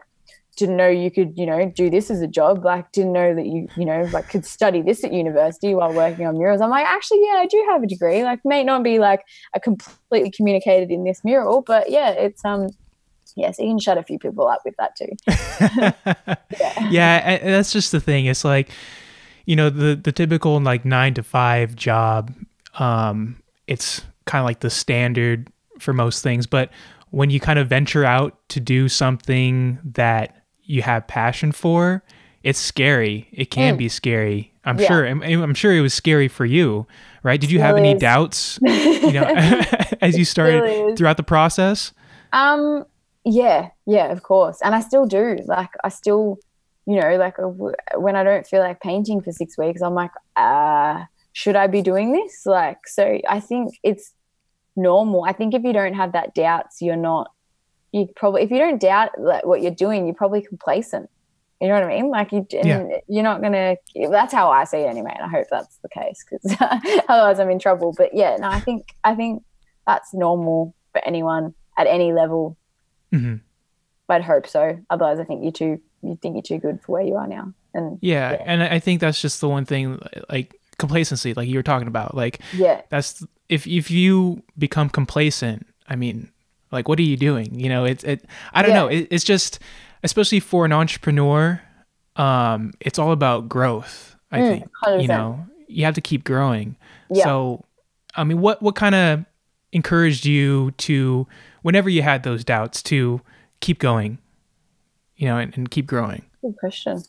didn't know you could, you know, do this as a job. Like didn't know that you, you know, like could study this at university while working on murals." I'm like, actually, yeah, I do have a degree. Like, may not be like a completely communicated in this mural, but yeah, it's um, yeah, so you can shut a few people up with that too. [LAUGHS] Yeah. yeah, that's just the thing. It's like, you know, the the typical like nine to five job. Um, it's kind of like the standard for most things, but when you kind of venture out to do something that you have passion for, it's scary. It can Mm. be scary. I'm Yeah. sure. I'm, I'm sure it was scary for you, right? Did you have any is. doubts, you know, [LAUGHS] [LAUGHS] as you started throughout the process? Um, yeah, yeah, of course. And I still do. Like, I still, you know, like uh, when I don't feel like painting for six weeks, I'm like, uh, should I be doing this? Like, so I think it's normal. I think if you don't have that doubts, you're not, you probably, if you don't doubt like, what you're doing, you're probably complacent. You know what I mean? Like, you, Yeah. you're not going to, that's how I see it anyway. And I hope that's the case because [LAUGHS] otherwise I'm in trouble. But yeah, no, I think, I think that's normal for anyone at any level hmm I'd hope so. Otherwise, I think you're too you think you're too good for where you are now. And Yeah, Yeah. and I think that's just the one thing, like complacency, like you were talking about. Like yeah, that's if if you become complacent, I mean, like what are you doing? You know, it's it. I don't Yeah. know. It, it's just, especially for an entrepreneur, um, it's all about growth. I Mm, think 100%. you know you have to keep growing. Yeah. So, I mean, what what kind of encouraged you to, whenever you had those doubts, to keep going, you know, and, and keep growing. good question.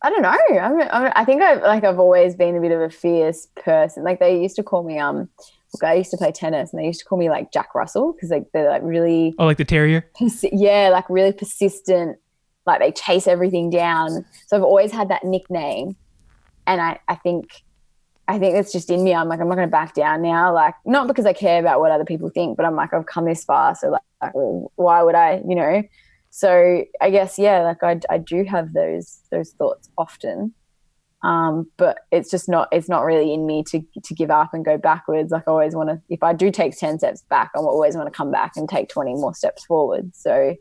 I don't know. I, mean, I, think I like I've always been a bit of a fierce person. Like they used to call me um. Look, I used to play tennis, and they used to call me like Jack Russell because like they're like really Oh, like the terrier. yeah, like really persistent. Like they chase everything down. So I've always had that nickname, and I I think I think it's just in me. I'm like I'm not going to back down now. Like not because I care about what other people think, but I'm like I've come this far, so like, like why would I? You know. So I guess yeah, like I I do have those those thoughts often. Um, but it's just not it's not really in me to to give up and go backwards. Like I always want to if I do take 10 steps back, I always want to come back and take 20 more steps forward. So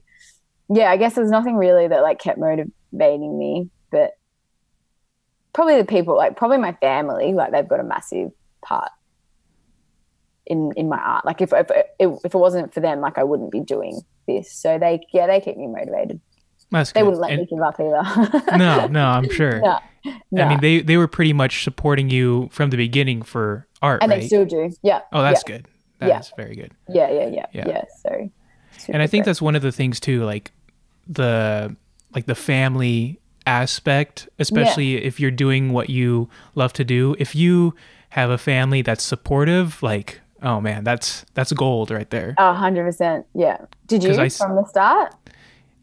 yeah, I guess there's nothing really that like kept motivating me, but probably the people, like probably my family, like they've got a massive part in in my art. Like if if if it wasn't for them, like I wouldn't be doing this. So they yeah, they keep me motivated. That's They good. wouldn't let And- me give up either. [LAUGHS] no, no, I'm sure. [LAUGHS] No, I mean, they they were pretty much supporting you from the beginning for art, and right? they still do. Yeah. oh, that's good. That's Yeah. very good. yeah, yeah, yeah, Yeah. yeah, So And I think great. that's one of the things too, like the like the family aspect, especially if you're doing what you love to do. If you have a family that's supportive, like oh man, that's that's gold right there. a hundred percent. Yeah. Did you I from the start?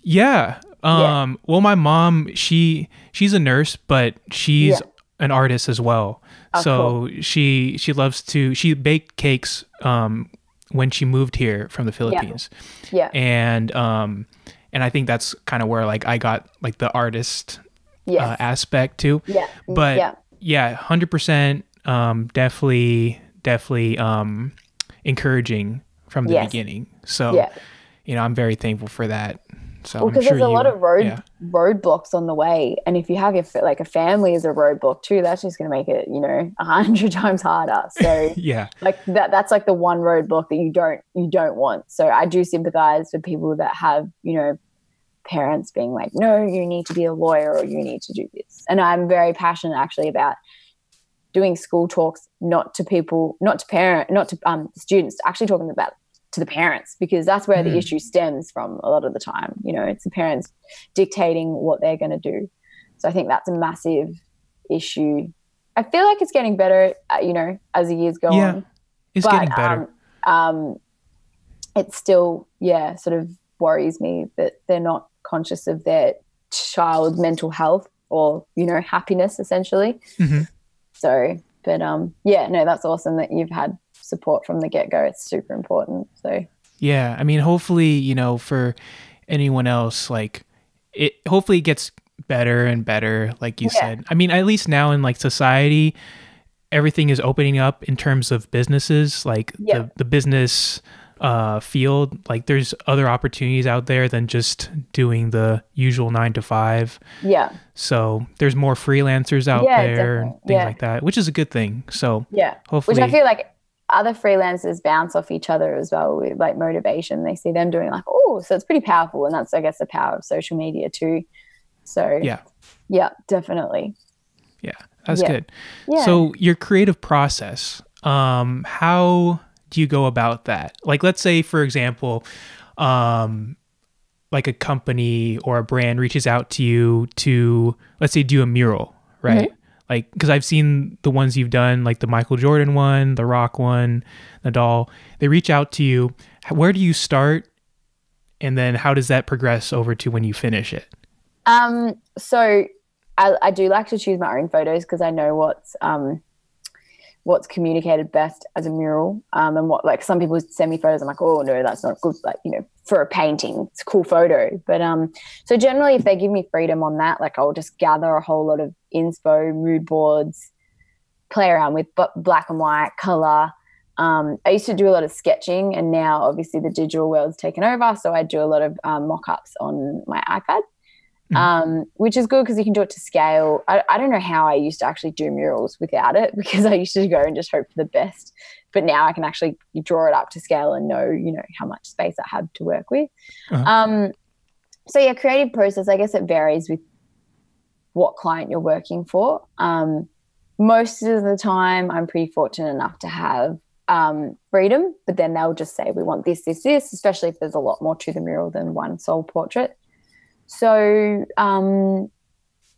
Yeah. Um well my mom, she she's a nurse, but she's Yeah. an artist as well. Oh, so she she loves to she baked cakes um when she moved here from the Philippines. Yeah. And um and I think that's kind of where like I got like the artist Yes. uh, aspect too. yeah. But yeah. yeah, 100% um definitely definitely um encouraging from the Yes. beginning. So Yeah. you know, I'm very thankful for that. So Well, because sure there's a lot of road yeah. roadblocks on the way, and if you have your like a family as a roadblock too, that's just going to make it you know a hundred [LAUGHS] times harder. So [LAUGHS] Yeah. like that that's like the one roadblock that you don't you don't want. So I do sympathize with people that have you know parents being like, no, you need to be a lawyer or you need to do this, and I'm very passionate actually about doing school talks not to people not to parent not to um, students actually talking about to the parents because that's where mm. the hmm. issue stems from a lot of the time you know it's the parents dictating what they're going to do so i think that's a massive issue i feel like it's getting better uh, you know as the years go yeah, on it's but, getting better um, um, it's still yeah sort of worries me that they're not conscious of their child mental health or you know happiness essentially mm-hmm. so but um yeah no that's awesome that you've had support from the get-go it's super important so yeah i mean hopefully you know for anyone else like it hopefully it gets better and better like you yeah. said i mean at least now in like society everything is opening up in terms of businesses like yeah. the, the business uh, field. Like there's other opportunities out there than just doing the usual nine to five. Yeah. So there's more freelancers out yeah, there and things yeah. like that, which is a good thing. So yeah, hopefully, which I feel like other freelancers bounce off each other as well with like motivation. They see them doing like, oh, so it's pretty powerful, and that's I guess the power of social media too. So yeah, yeah, definitely. Yeah, that's yeah. good. Yeah. So your creative process, um, how do you go about that? Like, let's say, for example, um, like a company or a brand reaches out to you to, let's say, do a mural, right? Mm-hmm. Like, because I've seen the ones you've done, like the Michael Jordan one, the Rock one, Nadal. They reach out to you. Where do you start? And then how does that progress over to when you finish it? Um, so I, I do like to choose my own photos because I know what's um, what's communicated best as a mural um, and what like some people send me photos i'm like oh no that's not good like you know for a painting it's a cool photo but um so generally if they give me freedom on that like i'll just gather a whole lot of inspo mood boards play around with black and white color um, I used to do a lot of sketching, and now obviously the digital world's taken over. So I do a lot of um, mock ups on my iPad mm. um, which is good because you can do it to scale. I, I don't know how I used to actually do murals without it [LAUGHS] because I used to go and just hope for the best. But now I can actually draw it up to scale and know, you know, how much space I have to work with. Uh-huh. Um, so yeah, creative process. I guess it varies with what client you're working for. Um, most of the time, I'm pretty fortunate enough to have um, freedom, but then they'll just say, we want this, this, this, especially if there's a lot more to the mural than one sole portrait. So, um,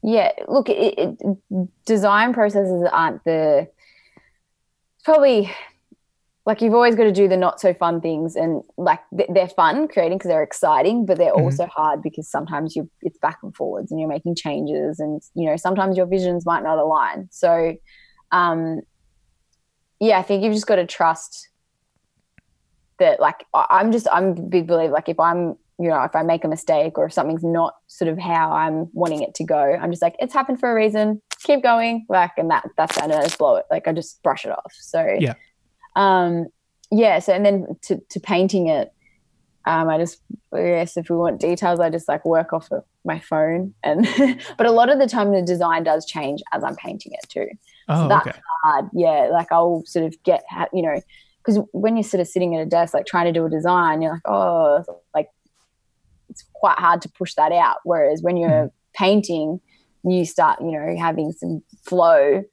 yeah, look, it, it, design processes aren't the probably like you've always got to do the not so fun things and like they're fun creating because they're exciting but they're mm-hmm. also hard because sometimes you it's back and forwards and you're making changes and you know sometimes your visions might not align so um yeah i think you've just got to trust that like i'm just i'm a big believer like if i'm you know, if I make a mistake or if something's not sort of how I'm wanting it to go, I'm just like, it's happened for a reason. Keep going. Like, and that that's and I just blow it. Like I just brush it off. So yeah. Um yeah, so and then to to painting it, um, I just I guess if we want details, I just like work off of my phone and [LAUGHS] but a lot of the time the design does change as I'm painting it too. Oh, so that's okay. hard. Yeah. Like I'll sort of get you know, because when you're sort of sitting at a desk like trying to do a design, you're like, oh, like it's quite hard to push that out. Whereas when you're mm. painting, you start, you know, having some flow.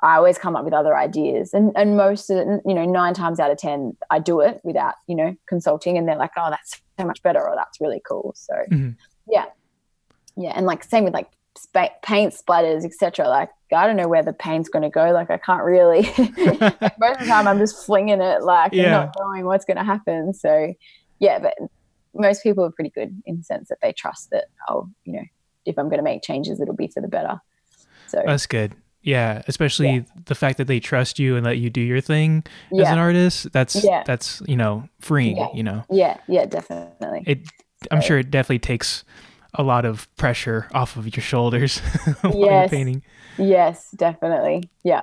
I always come up with other ideas, and and most of the, you know nine times out of ten, I do it without you know consulting, and they're like, oh, that's so much better, or that's really cool. So mm-hmm. yeah, yeah, and like same with like paint splatters, etc. Like I don't know where the paint's going to go. Like I can't really. [LAUGHS] [LAUGHS] most of the time, I'm just flinging it, like yeah. not knowing what's going to happen. So yeah, but most people are pretty good in the sense that they trust that oh you know if i'm going to make changes it'll be for the better so that's good yeah especially yeah. the fact that they trust you and let you do your thing yeah. as an artist that's yeah. that's you know freeing yeah. you know yeah yeah definitely it i'm so. sure it definitely takes a lot of pressure off of your shoulders [LAUGHS] while yes. you're painting yes definitely yeah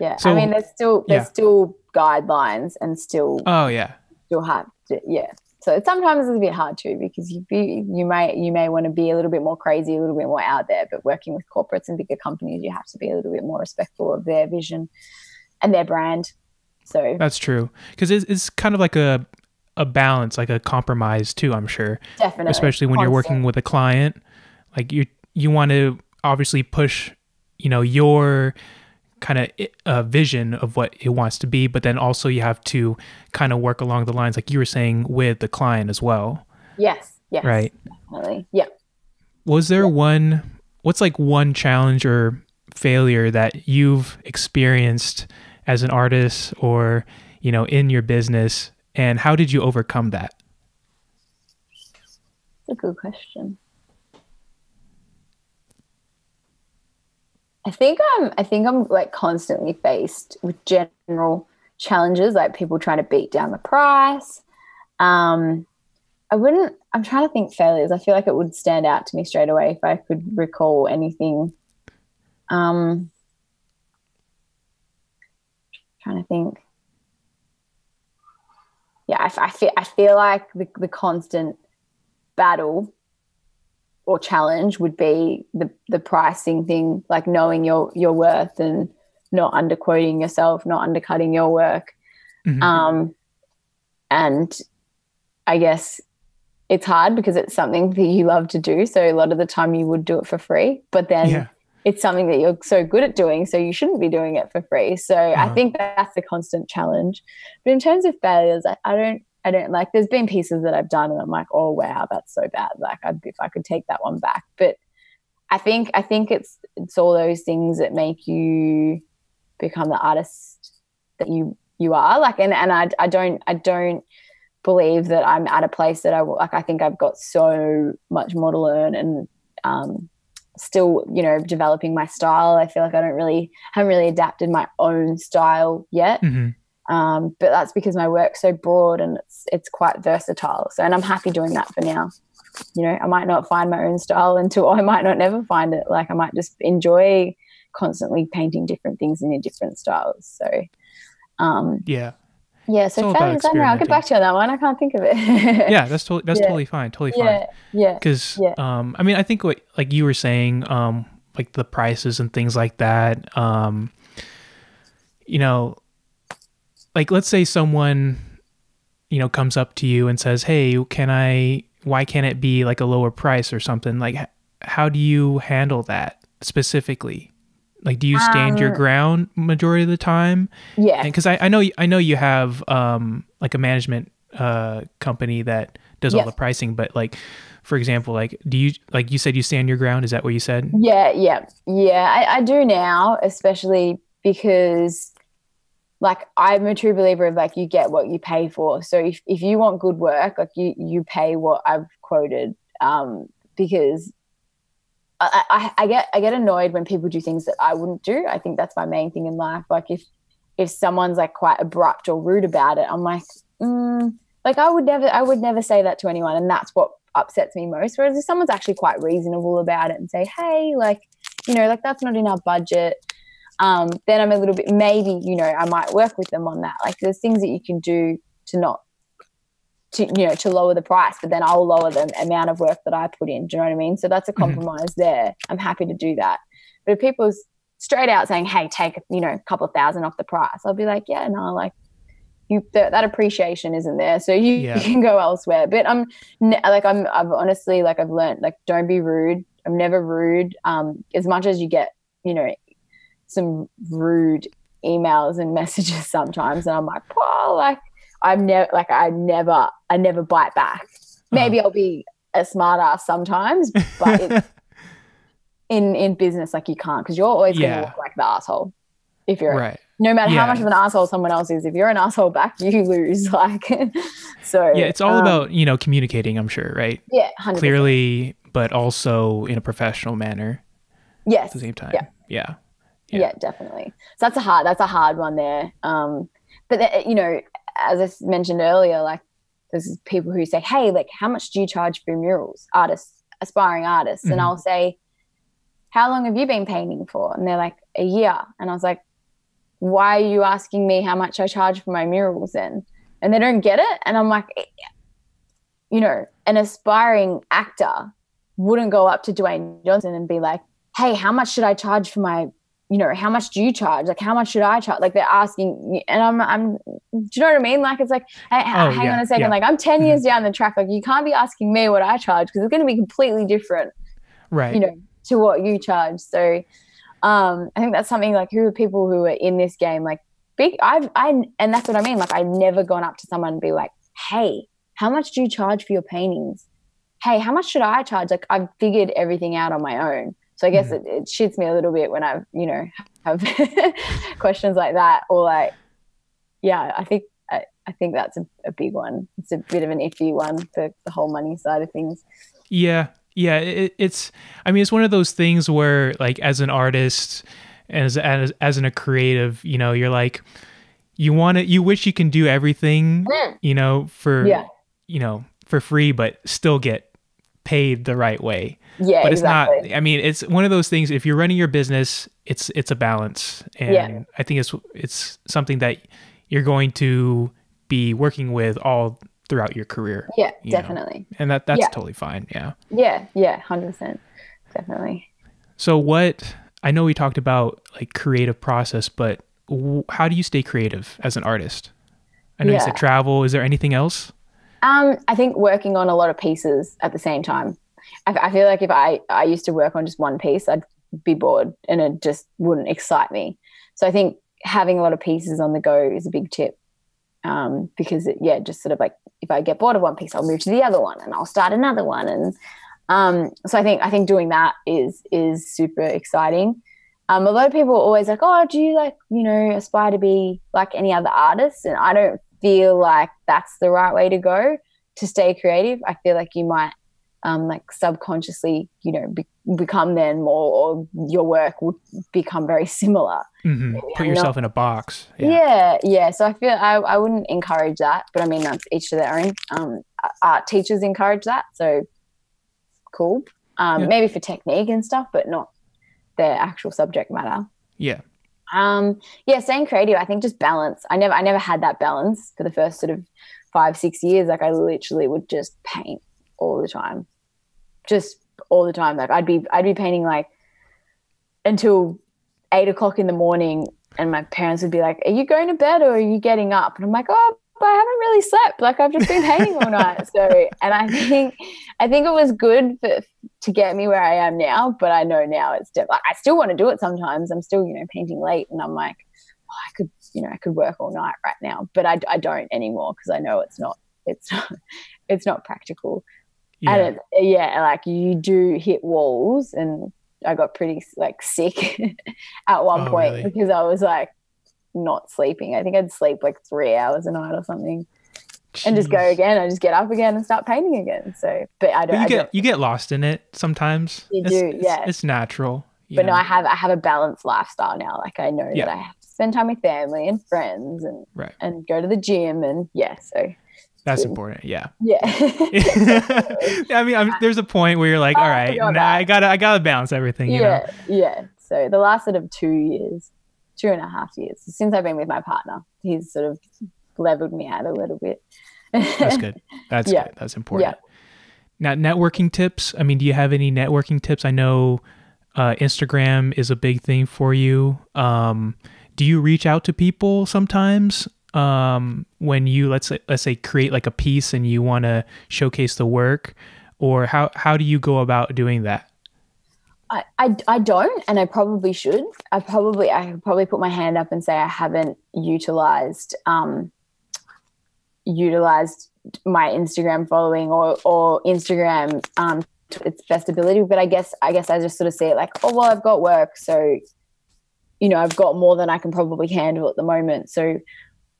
yeah so, i mean there's still there's still guidelines and still oh yeah still hard to, yeah so sometimes it's a bit hard too because you be, you may you may want to be a little bit more crazy, a little bit more out there. But working with corporates and bigger companies, you have to be a little bit more respectful of their vision and their brand. So that's true because it's, it's kind of like a a balance, like a compromise too. I'm sure, definitely, especially when Constant. you're working with a client, like you you want to obviously push, you know, your kind of a vision of what it wants to be, but then also you have to kind of work along the lines, like you were saying, with the client as well. Yes. Yes. Right. Definitely. Yeah. Was there one? What's like one challenge or failure that you've experienced as an artist or you know in your business, and how did you overcome that? That's a good question. I think I'm I think I'm like constantly faced with general challenges like people trying to beat down the price. Um I wouldn't I'm trying to think failures. I feel like it would stand out to me straight away if I could recall anything. Um trying to think. Yeah, I, I feel I feel like the, the constant battle or challenge would be the the pricing thing, like knowing your your worth and not underquoting yourself, not undercutting your work. Mm-hmm. Um, and I guess it's hard because it's something that you love to do. So a lot of the time you would do it for free, but then yeah. it's something that you're so good at doing, so you shouldn't be doing it for free. So uh-huh. I think that's the constant challenge. But in terms of failures, I, I don't I don't like there's been pieces that I've done and I'm like, oh wow, that's so bad. Like I'd, if I could take that one back. But I think I think it's it's all those things that make you become the artist that you you are. Like and, and I I don't I don't believe that I'm at a place that I like I think I've got so much more to learn and um still you know developing my style i feel like i don't really haven't really adapted my own style yet mm-hmm. Um, but that's because my work's so broad and it's it's quite versatile. So and I'm happy doing that for now. You know, I might not find my own style [LAUGHS] until I might not never find it. Like I might just enjoy constantly painting different things in different styles. So um yeah. Yeah, so failures, I I'll get back to you on that one. I can't think of it. yeah, [LAUGHS] that's totally that's yeah. totally fine. Totally fine. Yeah, yeah. Because yeah. um, I mean, I think what like you were saying, um, like the prices and things like that. Um, you know, like let's say someone you know comes up to you and says hey can i why can't it be like a lower price or something? Like how do you handle that specifically? Like do you stand um, your ground majority of the time? Yeah because I, I know i know you have um like a management uh company that does all the pricing but like for example like do you like you said you stand your ground is that what you said? Yeah yeah yeah. I, I do now especially because like I'm a true believer of like you get what you pay for. So if, if you want good work, like you you pay what I've quoted. Um, because I, I, I get I get annoyed when people do things that I wouldn't do. I think that's my main thing in life. Like if if someone's like quite abrupt or rude about it, I'm like, mm, like I would never I would never say that to anyone, and that's what upsets me most. Whereas if someone's actually quite reasonable about it and say, hey, like you know, like that's not in our budget um, then I'm a little bit maybe you know I might work with them on that. Like there's things that you can do to not to you know to lower the price, but then I'll lower the amount of work that I put in. Do you know what I mean? So that's a mm-hmm. compromise mm-hmm. there. I'm happy to do that. But if people's straight out saying, "Hey, take you know a couple of thousand off the price," I'll be like, "Yeah, no, like." You, th- that appreciation isn't there, so you, yeah. you can go elsewhere. But I'm ne- like I'm I've honestly like I've learned like don't be rude. I'm never rude. Um, as much as you get you know some rude emails and [LAUGHS] messages sometimes and I'm like, well, like I'm never like I never I never bite back. Maybe uh-huh. I'll be a smart ass sometimes, but [LAUGHS] in in business like you can't because you're always yeah. gonna look like the asshole if you're right. No matter yeah. how much of an asshole someone else is, if you're an asshole back, you lose. [LAUGHS] Like so Yeah, it's all um, about, you know, communicating, I'm sure, right? Yeah, 100%. Clearly, but also in a professional manner. Yes. At the same time. Yeah. Yeah yeah. yeah. definitely. So that's a hard that's a hard one there. Um, but the, you know, as I mentioned earlier, like there's people who say, "Hey, like, how much do you charge for murals, artists, aspiring artists?" Mm-hmm. And I'll say, "How long have you been painting for?" And they're like, "A year." And I was like, "Why are you asking me how much I charge for my murals then?" And they don't get it. And I'm like, eh, you know, an aspiring actor wouldn't go up to Dwayne Johnson and be like, "Hey, how much should I charge for my you know, how much do you charge? Like, how much should I charge? Like, they're asking, and I'm, I'm, do you know what I mean? Like, it's like, hey, oh, hang yeah, on a second. Yeah. Like, I'm 10 years mm-hmm. down the track. Like, you can't be asking me what I charge because it's going to be completely different, right? You know, to what you charge. So, um, I think that's something like who are people who are in this game like big. I've I and that's what I mean. Like I've never gone up to someone and be like, hey, how much do you charge for your paintings? Hey, how much should I charge? Like I've figured everything out on my own. So I guess mm-hmm. it, it shits me a little bit when I've you know have [LAUGHS] questions like that or like yeah I think I, I think that's a, a big one. It's a bit of an iffy one for the whole money side of things. Yeah, yeah. It, it's I mean it's one of those things where like as an artist as as as in a creative, you know, you're like you want to you wish you can do everything, mm. you know, for yeah. you know, for free but still get paid the right way. Yeah, but it's exactly. not. I mean, it's one of those things. If you're running your business, it's it's a balance, and yeah. I think it's it's something that you're going to be working with all throughout your career. Yeah, definitely. Know? And that that's yeah. totally fine. Yeah. Yeah, yeah, hundred percent, definitely. So what? I know we talked about like creative process, but w- how do you stay creative as an artist? I know yeah. you said travel. Is there anything else? Um, I think working on a lot of pieces at the same time. I, I feel like if I I used to work on just one piece, I'd be bored and it just wouldn't excite me. So I think having a lot of pieces on the go is a big tip um, because it, yeah, just sort of like if I get bored of one piece, I'll move to the other one and I'll start another one. And um, so I think I think doing that is is super exciting. Um, a lot of people are always like, "Oh, do you like you know aspire to be like any other artist?" And I don't feel like that's the right way to go to stay creative. I feel like you might um, like subconsciously, you know, be, become then more, or your work would become very similar. Mm-hmm. Put yourself not, in a box. Yeah. yeah. yeah, So I feel I, I wouldn't encourage that, but I mean that's each to their own. Um, art teachers encourage that, so cool. Um, yeah. Maybe for technique and stuff, but not their actual subject matter. Yeah. Um, yeah, staying creative. I think just balance. I never, I never had that balance for the first sort of five, six years. Like I literally would just paint all the time, just all the time. Like I'd be I'd be painting like until eight o'clock in the morning, and my parents would be like, "Are you going to bed or are you getting up?" And I'm like, "Oh, I haven't really slept. Like I've just been painting all night." So, and I think I think it was good for, to get me where I am now. But I know now it's like I still want to do it sometimes. I'm still you know painting late, and I'm like, oh, I could you know I could work all night right now, but I, I don't anymore because I know it's not it's not [LAUGHS] it's not practical. Yeah. And it, yeah, like you do hit walls, and I got pretty like sick [LAUGHS] at one oh, point really? because I was like not sleeping. I think I'd sleep like three hours a night or something. Jeez. And just go again. I just get up again and start painting again. So, but I don't. But you I get don't, you get lost in it sometimes. You it's, do, it's, yeah. It's natural. But know? no, I have I have a balanced lifestyle now. Like I know yeah. that I have to spend time with family and friends and right. and go to the gym and yeah. So that's important. Yeah. [LAUGHS] Yeah. [LAUGHS] I mean, I'm, there's a point where you're like, oh, all right, nah, I gotta, I gotta balance everything. yeah. Know? Yeah. So the last sort of two years, two and a half years since I've been with my partner, he's sort of leveled me out a little bit. That's good. [LAUGHS] That's yeah. good. That's important. Yeah. Now, networking tips. I mean, do you have any networking tips? I know uh, Instagram is a big thing for you. Um, do you reach out to people sometimes um, when you let's say, let's say create like a piece and you want to showcase the work, or how how do you go about doing that? I, I, I don't, and I probably should. I probably I could probably put my hand up and say I haven't utilized um, utilized my Instagram following or or Instagram um, to its best ability. But I guess I guess I just sort of see it like, oh well, I've got work, so you know I've got more than I can probably handle at the moment. So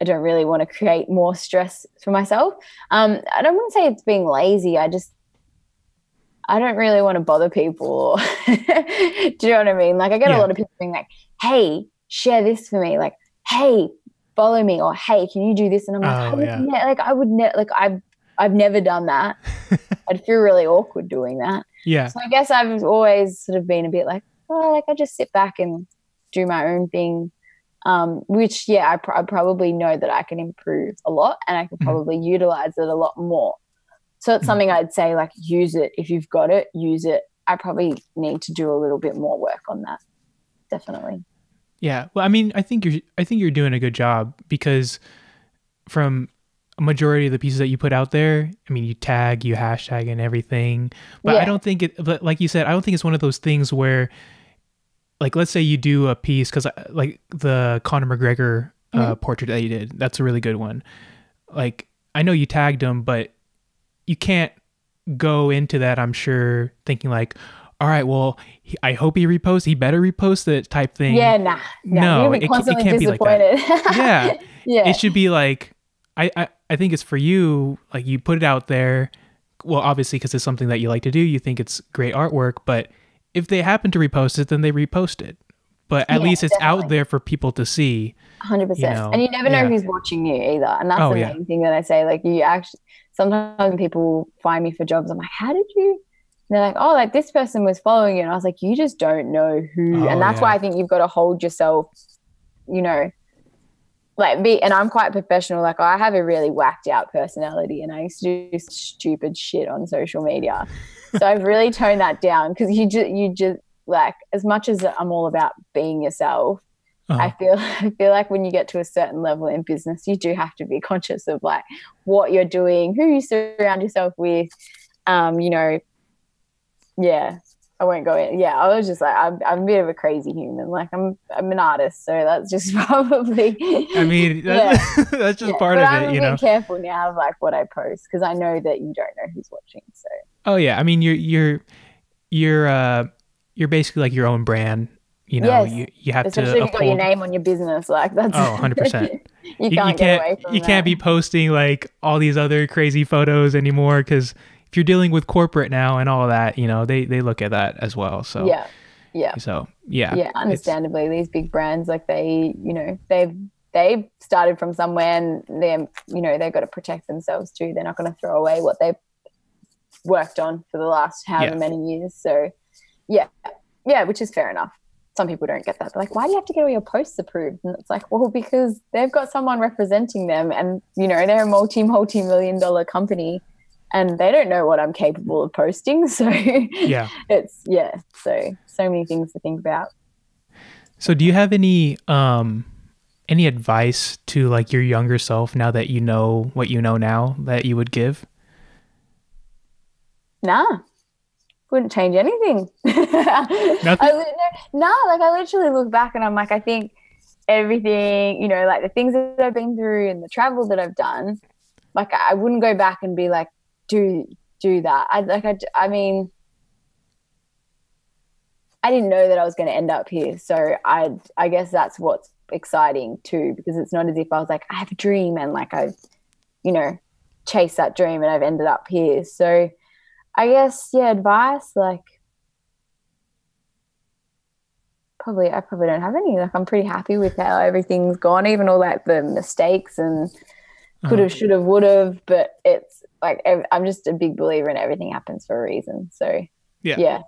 I don't really want to create more stress for myself. Um, I don't want to say it's being lazy. I just I don't really want to bother people. [LAUGHS] Do you know what I mean? Like I get yeah. a lot of people being like, "Hey, share this for me." Like, "Hey, follow me," or "Hey, can you do this?" And I'm like, oh, yeah. ne- "Like I would never. Like I've I've never done that. [LAUGHS] I'd feel really awkward doing that." Yeah. So I guess I've always sort of been a bit like, "Oh, like I just sit back and do my own thing." um, which yeah, I, pr- I, probably know that I can improve a lot and I can mm-hmm. probably mm-hmm. utilize it a lot more. So it's mm-hmm. something I'd say like use it if you've got it, use it. I probably need to do a little bit more work on that. Definitely. Yeah. Well, I mean, I think you're I think you're doing a good job because from a majority of the pieces that you put out there, I mean, you tag, you hashtag and everything. But yeah. I don't think it but like you said, I don't think it's one of those things where like let's say you do a piece because like the Conor McGregor uh, Mhm. portrait that you did, that's a really good one. Like I know you tagged him, but you can't go into that. I'm sure thinking like, all right, well, he, I hope he reposts. He better repost it type thing. Yeah, nah. nah No, it it can't be like that. Yeah. [LAUGHS] yeah. It should be like I, I I think it's for you. Like you put it out there. Well, obviously because it's something that you like to do. You think it's great artwork, but if they happen to repost it, then they repost it. But at Yeah, least it's out there for people to see. Hundred percent, know, and you never know yeah. who's watching you either, and that's Oh, the yeah. main thing that I say. Like you actually, sometimes people find me for jobs, I'm like, "How did you?" And they're like, "Oh, like this person was following you," and I was like, "You just don't know who," Oh, and that's yeah. why I think you've got to hold yourself, you know, like be. And I'm quite professional. Like I have a really whacked out personality, and I used to do stupid shit on social media. so I've really toned that down because you just you just like as much as I'm all about being yourself. Uh-huh. I feel [LAUGHS] I feel like when you get to a certain level in business, you do have to be conscious of like what you're doing, who you surround yourself with. Um, you know, yeah, I won't go in. Yeah, I was just like, I'm, I'm a bit of a crazy human. Like I'm, I'm an artist, so that's just [LAUGHS] probably. I mean, [LAUGHS] that, that's just yeah. part but of I'm it, a you know. careful now of like what I post because I know that you don't know who's watching. So Oh yeah, I mean, you're you're you're uh you're basically like your own brand. You know, Yes. you you have especially to if you got your name on your business, like that's Oh, 100%. [LAUGHS] you you, can't you can't away from you can't be posting like all these other crazy photos anymore because if you're dealing with corporate now and all that, you know, they they look at that as well. So Yeah, yeah. so yeah, yeah, understandably, these big brands like they, you know, they've they've started from somewhere and they're, you know, they've got to protect themselves too. They're not going to throw away what they've worked on for the last however Yeah. many years. So, yeah, yeah, which is fair enough. Some people don't get that. They're like, why do you have to get all your posts approved? And it's like, well, because they've got someone representing them, and you know, they're a multi multi million dollar company. And they don't know what I'm capable of posting. [LAUGHS] So yeah. it's, yeah. So, so many things to think about. So do you have any um any advice to like your younger self now that you know what you know now that you would give? Nah, wouldn't change anything. [LAUGHS] I, no, like I literally look back and I'm like, I think everything, you know, like the things that I've been through and the travel that I've done, like I wouldn't go back and be like, do do that. I like, I, I mean, I didn't know that I was going to end up here, so I, I guess that's what's exciting too, because it's not as if I was like, I have a dream and like I've, you know, chased that dream and I've ended up here. So. I guess yeah, advice like probably I probably don't have any. Like I'm pretty happy with how everything's gone, even all like the mistakes and could have, should have, would have. But it's like I'm just a big believer in everything happens for a reason. So Yeah. yeah,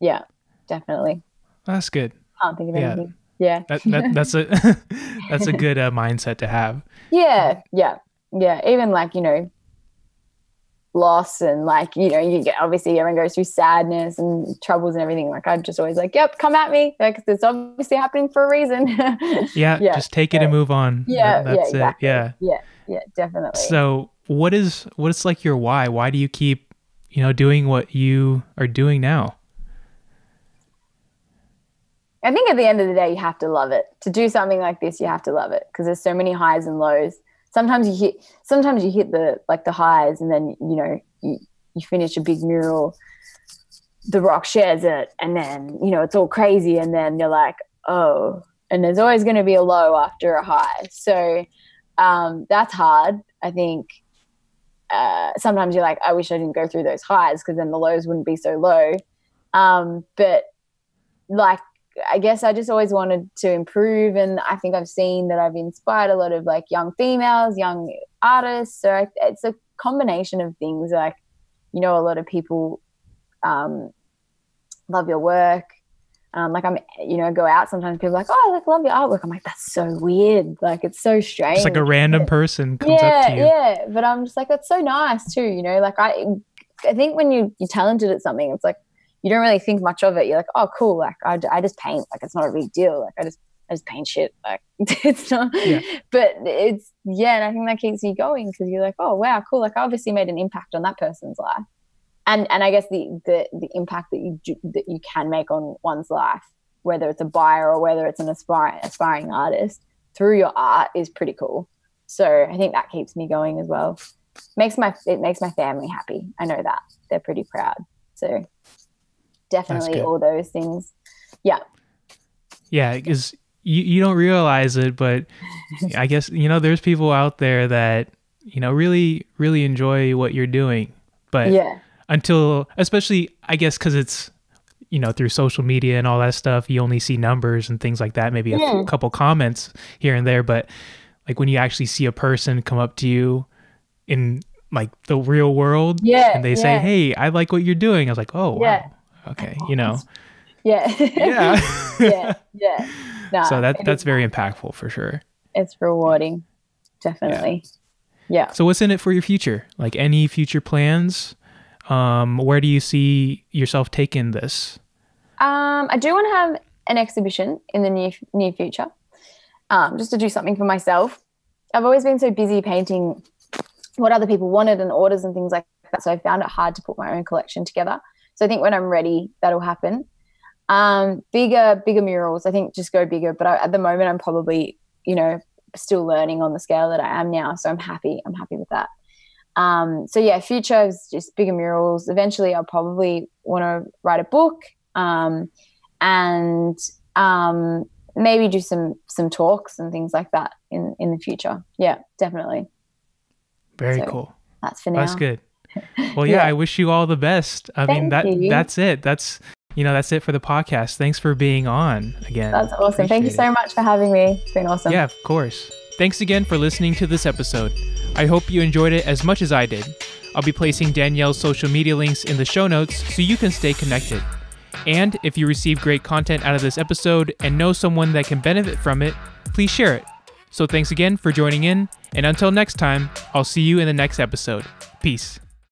yeah, definitely. That's good. Can't think of Yeah. anything. Yeah, That, that that's a [LAUGHS] that's a good uh, mindset to have. [LAUGHS] yeah, yeah, yeah. Even like you know, loss and like you know, you get obviously everyone goes through sadness and troubles and everything. Like I'm just always like, yep, come at me. Like it's obviously happening for a reason. [LAUGHS] Yeah, Yeah, just take it and move on. yeah, That- that's yeah, exactly. it. Yeah. yeah, yeah, definitely. So, what is what's like your why? Why do you keep, you know, doing what you are doing now? I think at the end of the day, you have to love it. To do something like this, you have to love it because there's so many highs and lows. Sometimes you hit, sometimes you hit the like the highs, and then you know you, you finish a big mural. The Rock shares it, and then you know it's all crazy, and then you're like, oh, and there's always going to be a low after a high. So um, that's hard. I think uh, sometimes you're like, I wish I didn't go through those highs because then the lows wouldn't be so low. Um, but like I guess I just always wanted to improve, and I think I've seen that I've inspired a lot of like young females, young artists. So I, it's a combination of things. Like, you know, a lot of people um, love your work. Um, like I'm, you know, go out sometimes. People are like, oh, I like love your artwork. I'm like, that's so weird. Like it's so strange. It's like a random person comes yeah, up to you. yeah. But I'm just like, that's so nice too. You know, like I, I think when you you're talented at something, it's like you don't really think much of it. You're like, oh, cool. Like I, I just paint. Like it's not a big deal. Like I just I just paint shit. Like [LAUGHS] it's not. Yeah. But it's yeah, and I think that keeps you going because you're like, oh wow, cool. Like I obviously made an impact on that person's life, and and I guess the the the impact that you do, that you can make on one's life whether it's a buyer or whether it's an aspiring aspiring artist through your art is pretty cool. So I think that keeps me going as well. Makes my it makes my family happy. I know that they're pretty proud. So definitely all those things. Yeah. Yeah, because you, you don't realize it, but I guess you know there's people out there that you know really really enjoy what you're doing, but yeah, until especially I guess because it's you know through social media and all that stuff, you only see numbers and things like that, maybe a Yeah. couple comments here and there, but like when you actually see a person come up to you in like the real world, Yeah, and they say, "Hey, I like what you're doing," I was like, "Oh Yeah. wow, okay," you know, yeah, yeah. [LAUGHS] yeah, yeah. Nah, so that that's very impactful for sure. it's rewarding, definitely. Yeah. So what's in it for your future? Like any future plans? Um, where do you see yourself taking this? Um, I do want to have an exhibition in the near near future, um, just to do something for myself. I've always been so busy painting what other people wanted and orders and things like that, so I found it hard to put my own collection together. So I think when I'm ready, that'll happen. Um, bigger, bigger murals. I think just go bigger. But I, at the moment, I'm probably, you know, still learning on the scale that I am now. So I'm happy. I'm happy with that. Um, so yeah, future is just bigger murals. Eventually, I'll probably want to write a book um, and um, maybe do some some talks and things like that in in the future. Yeah, definitely. Very So, cool. That's for now. That's good. Well, yeah, Yeah. I wish you all the best. I mean, that you. that's it. That's you know, that's it for the podcast. Thanks for being on again. That's awesome. Thank you Appreciate so much for having me. It's been awesome. Yeah, of course. Thanks again for listening to this episode. I hope you enjoyed it as much as I did. I'll be placing Danielle's social media links in the show notes so you can stay connected. And if you receive great content out of this episode and know someone that can benefit from it, please share it. So thanks again for joining in, and until next time, I'll see you in the next episode. Peace.